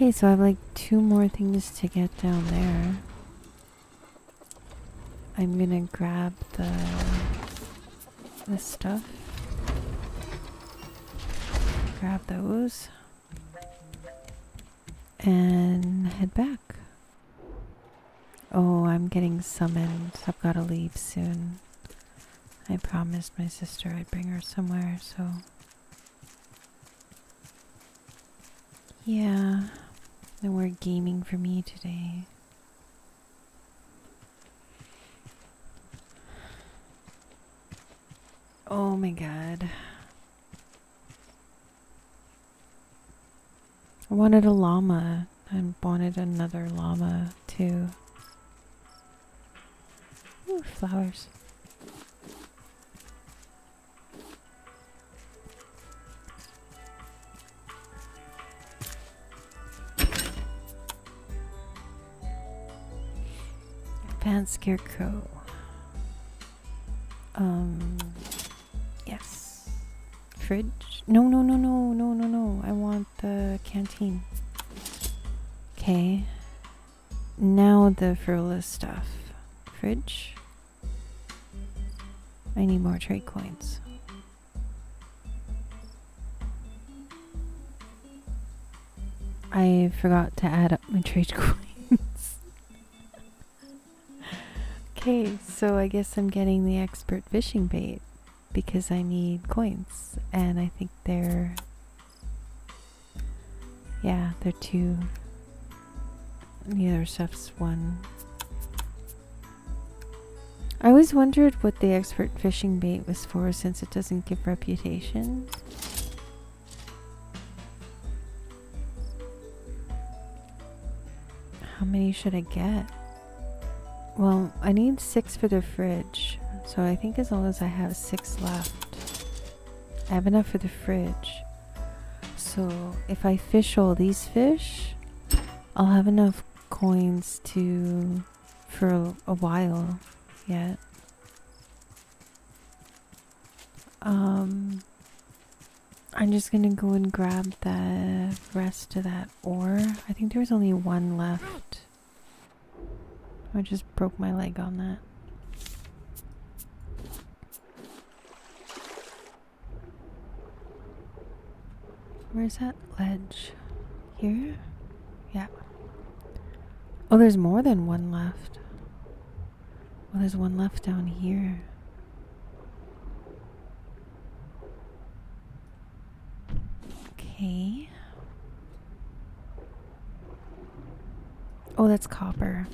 Okay, so I have like two more things to get down there. I'm gonna grab the the stuff. Grab those. And head back. Oh, I'm getting summoned. I've got to leave soon. I promised my sister I'd bring her somewhere, so. Yeah, no more gaming for me today. Oh my god. I wanted a llama. I wanted another llama too. Ooh, flowers. Advanced scarecrow. Um, yes. Fridge? No, no, no, no, no, no, no. I want the canteen. Okay. Now the frivolous stuff. Fridge. I need more trade coins. I forgot to add up my trade coins. Okay, so I guess I'm getting the expert fishing bait because I need coins. And I think they're. Yeah, they're two. The other stuff's one. I always wondered what the expert fishing bait was for since it doesn't give reputation. How many should I get? Well, I need six for the fridge. So I think as long as I have six left, I have enough for the fridge. So if I fish all these fish, I'll have enough coins to for a, a while yet. Um, I'm just gonna go and grab the rest of that ore. I think there was only one left. I just broke my leg on that. Where's that ledge? Here? Yeah. Oh, there's more than one left. Well, there's one left down here. Okay. Oh, that's copper.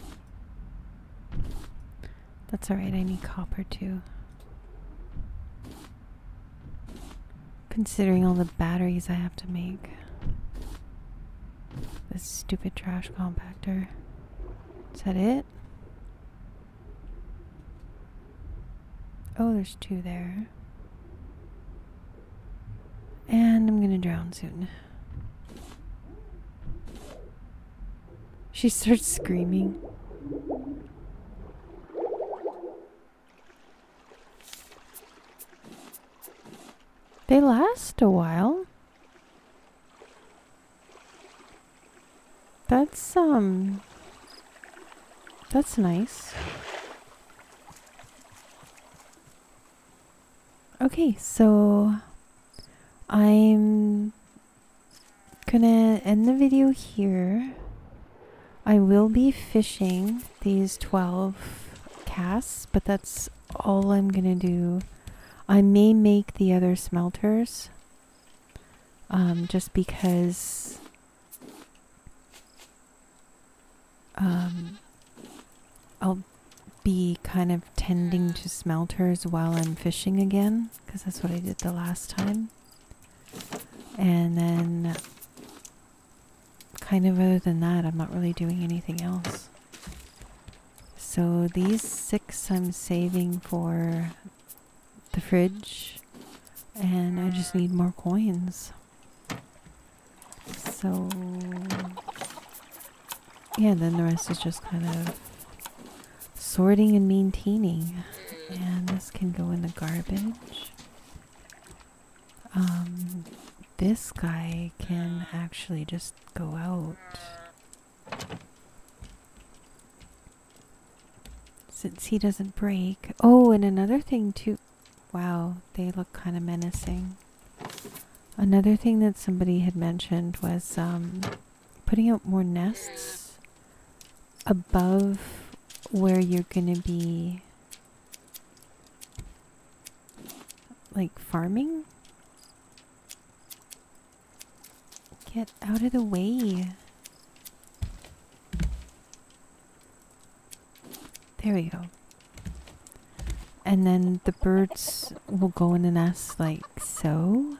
That's alright, I need copper too. Considering all the batteries I have to make. This stupid trash compactor. Is that it? Oh, there's two there. And I'm gonna drown soon. She starts screaming. They last a while. That's, um, that's nice. Okay, so I'm gonna end the video here. I will be fishing these 12 casts, but that's all I'm gonna do. I may make the other smelters um, just because um, I'll be kind of tending to smelters while I'm fishing again because that's what I did the last time. And then, kind of other than that, I'm not really doing anything else. So these six I'm saving for the fridge, and I just need more coins. So, yeah, then the rest is just kind of sorting and maintaining. And this can go in the garbage. Um, this guy can actually just go out. Since he doesn't break. Oh, and another thing too. Wow, they look kind of menacing. Another thing that somebody had mentioned was um, putting out more nests above where you're going to be like farming. Get out of the way. There we go. And then the birds will go in the nest like so,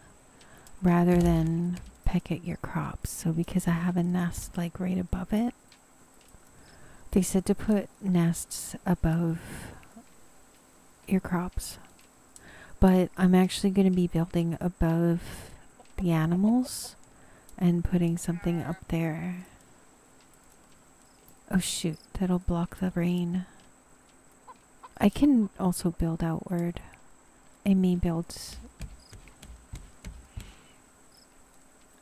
rather than peck at your crops. So because I have a nest like right above it, they said to put nests above your crops. But I'm actually going to be building above the animals and putting something up there. Oh shoot, that'll block the rain. I can also build outward. I may build.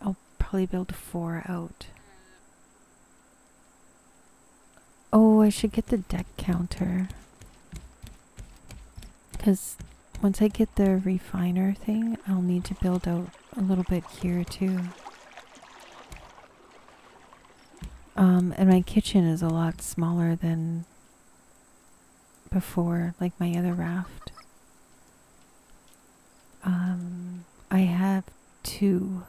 I'll probably build four out. Oh, I should get the deck counter. Because once I get the refiner thing, I'll need to build out a little bit here too. Um, and my kitchen is a lot smaller than before, like my other raft. Um, I have two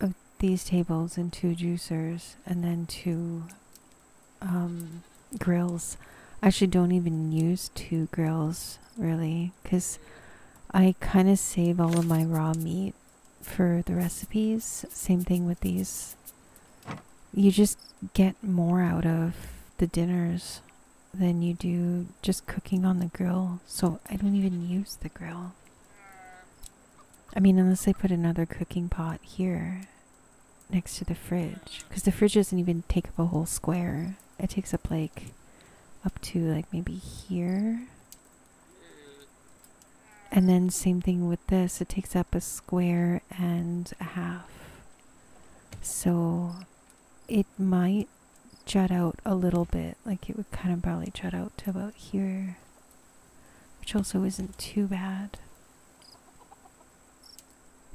of these tables and two juicers, and then two um, grills. I actually don't even use two grills really, because I kind of save all of my raw meat for the recipes. Same thing with these you just get more out of the dinners than you do just cooking on the grill. So I don't even use the grill. I mean, unless I put another cooking pot here next to the fridge. Because the fridge doesn't even take up a whole square. It takes up like up to like maybe here. And then same thing with this. It takes up a square and a half. So it might jut out a little bit. Like it would kind of probably jut out to about here, which also isn't too bad.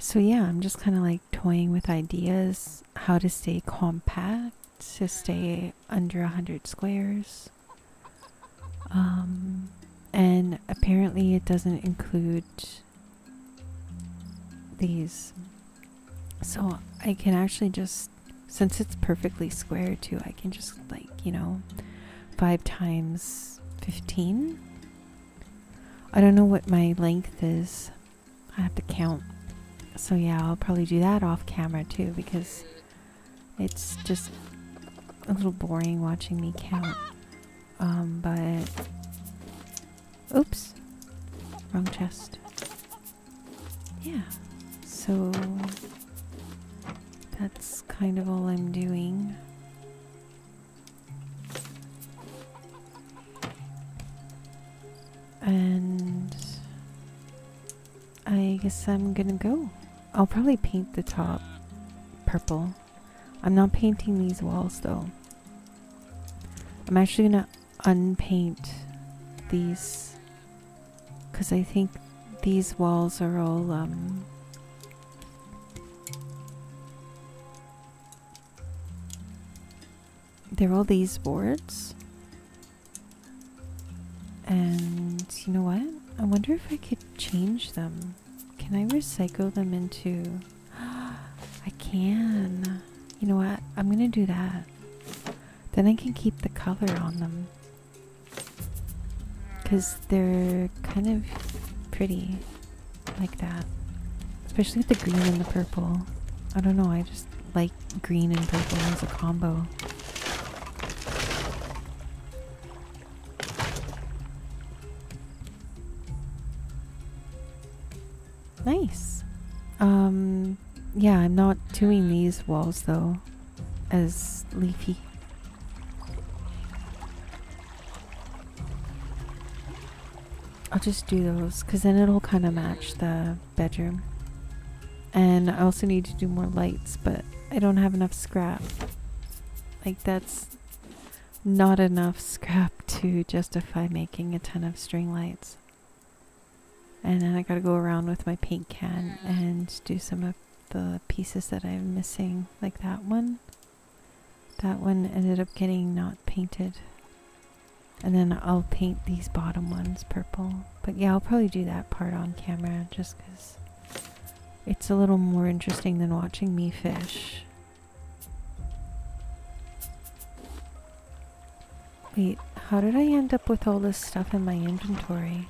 So, yeah, I'm just kind of like toying with ideas how to stay compact, to stay under 100 squares. Um, and apparently, it doesn't include these. So, I can actually just since it's perfectly square too, I can just like, you know, 5 times 15. I don't know what my length is. I have to count. So yeah, I'll probably do that off camera too because it's just a little boring watching me count. Um, but oops, wrong chest. Yeah, so that's kind of all I'm doing. And I guess I'm gonna go. I'll probably paint the top purple. I'm not painting these walls though. I'm actually gonna unpaint these because I think these walls are all um, They're all these boards. And you know what? I wonder if I could change them. Can I recycle them into... I can. You know what? I'm gonna do that. Then I can keep the color on them. Because they're kind of pretty like that. Especially with the green and the purple. I don't know, I just like green and purple as a combo. Nice. Um, yeah, I'm not doing these walls though as leafy. I'll just do those because then it'll kind of match the bedroom. And I also need to do more lights, but I don't have enough scrap. Like, that's not enough scrap to justify making a ton of string lights. And then I gotta go around with my paint can mm. and do some of the pieces that I'm missing, like that one. That one ended up getting not painted. And then I'll paint these bottom ones purple. But yeah, I'll probably do that part on camera just because it's a little more interesting than watching me fish. Wait, how did I end up with all this stuff in my inventory?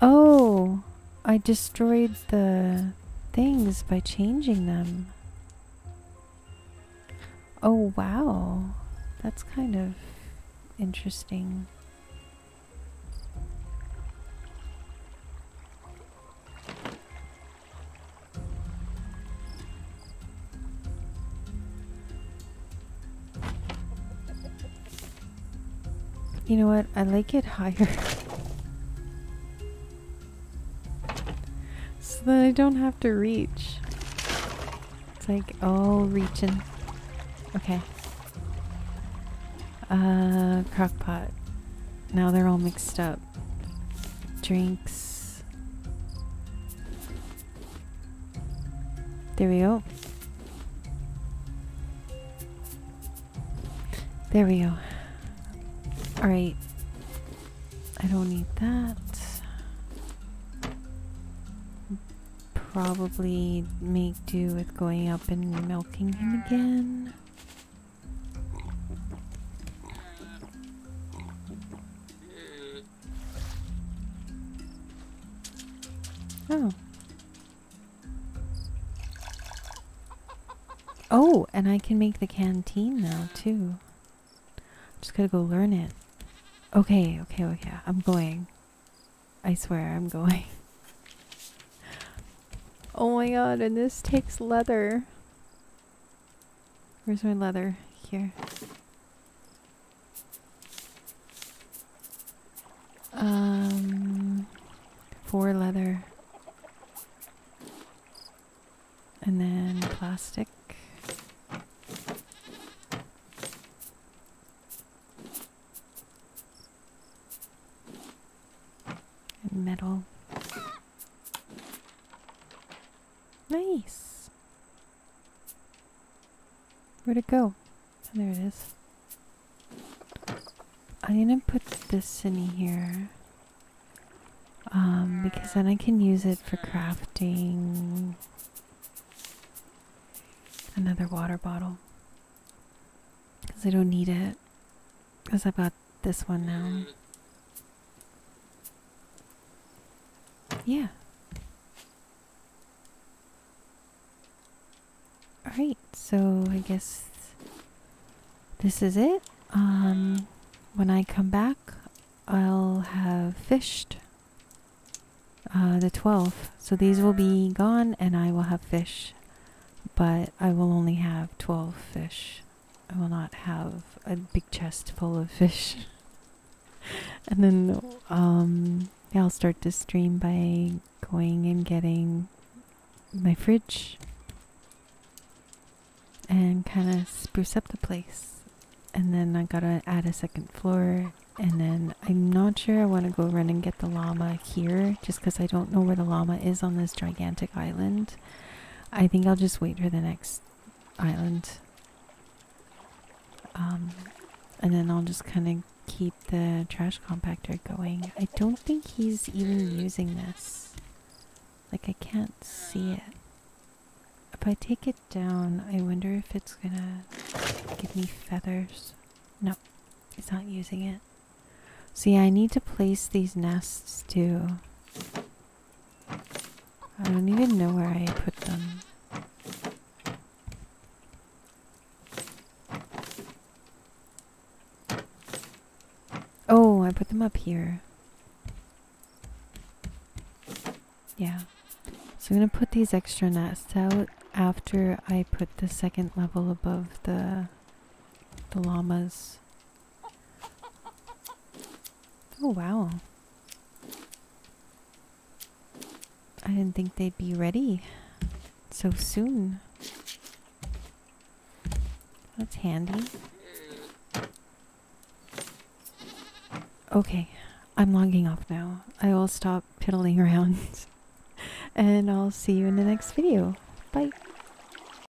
Oh, I destroyed the things by changing them. Oh, wow. That's kind of interesting. You know what? I like it higher. that I don't have to reach. It's like, oh, reaching. Okay. Uh, crock pot. Now they're all mixed up. Drinks. There we go. There we go. Alright. I don't need that. Probably make do with going up and milking him again. Oh. Oh, and I can make the canteen now too. Just gotta go learn it. Okay, okay, okay. I'm going. I swear I'm going. Oh my god, and this takes leather. Where's my leather? Here. Um, four leather. And then plastic. And metal. Nice. Where'd it go? Oh, there it is. I'm gonna put this in here. Um, because then I can use it for crafting another water bottle. Because I don't need it. Because I've got this one now. Yeah. Alright, so I guess this is it. Um, when I come back, I'll have fished uh, the 12. So these will be gone and I will have fish. But I will only have 12 fish. I will not have a big chest full of fish. and then um, I'll start to stream by going and getting my fridge and kind of spruce up the place. And then I gotta add a second floor. And then I'm not sure I want to go run and get the llama here just because I don't know where the llama is on this gigantic island. I think I'll just wait for the next island. Um, and then I'll just kind of keep the trash compactor going. I don't think he's even using this. Like, I can't see it. If I take it down, I wonder if it's gonna give me feathers. No, it's not using it. See, I need to place these nests too. I don't even know where I put them. Oh, I put them up here. Yeah. So I'm going to put these extra nests out after I put the second level above the the llamas. Oh wow. I didn't think they'd be ready so soon. That's handy. Okay, I'm logging off now. I will stop piddling around. and I'll see you in the next video. Bye.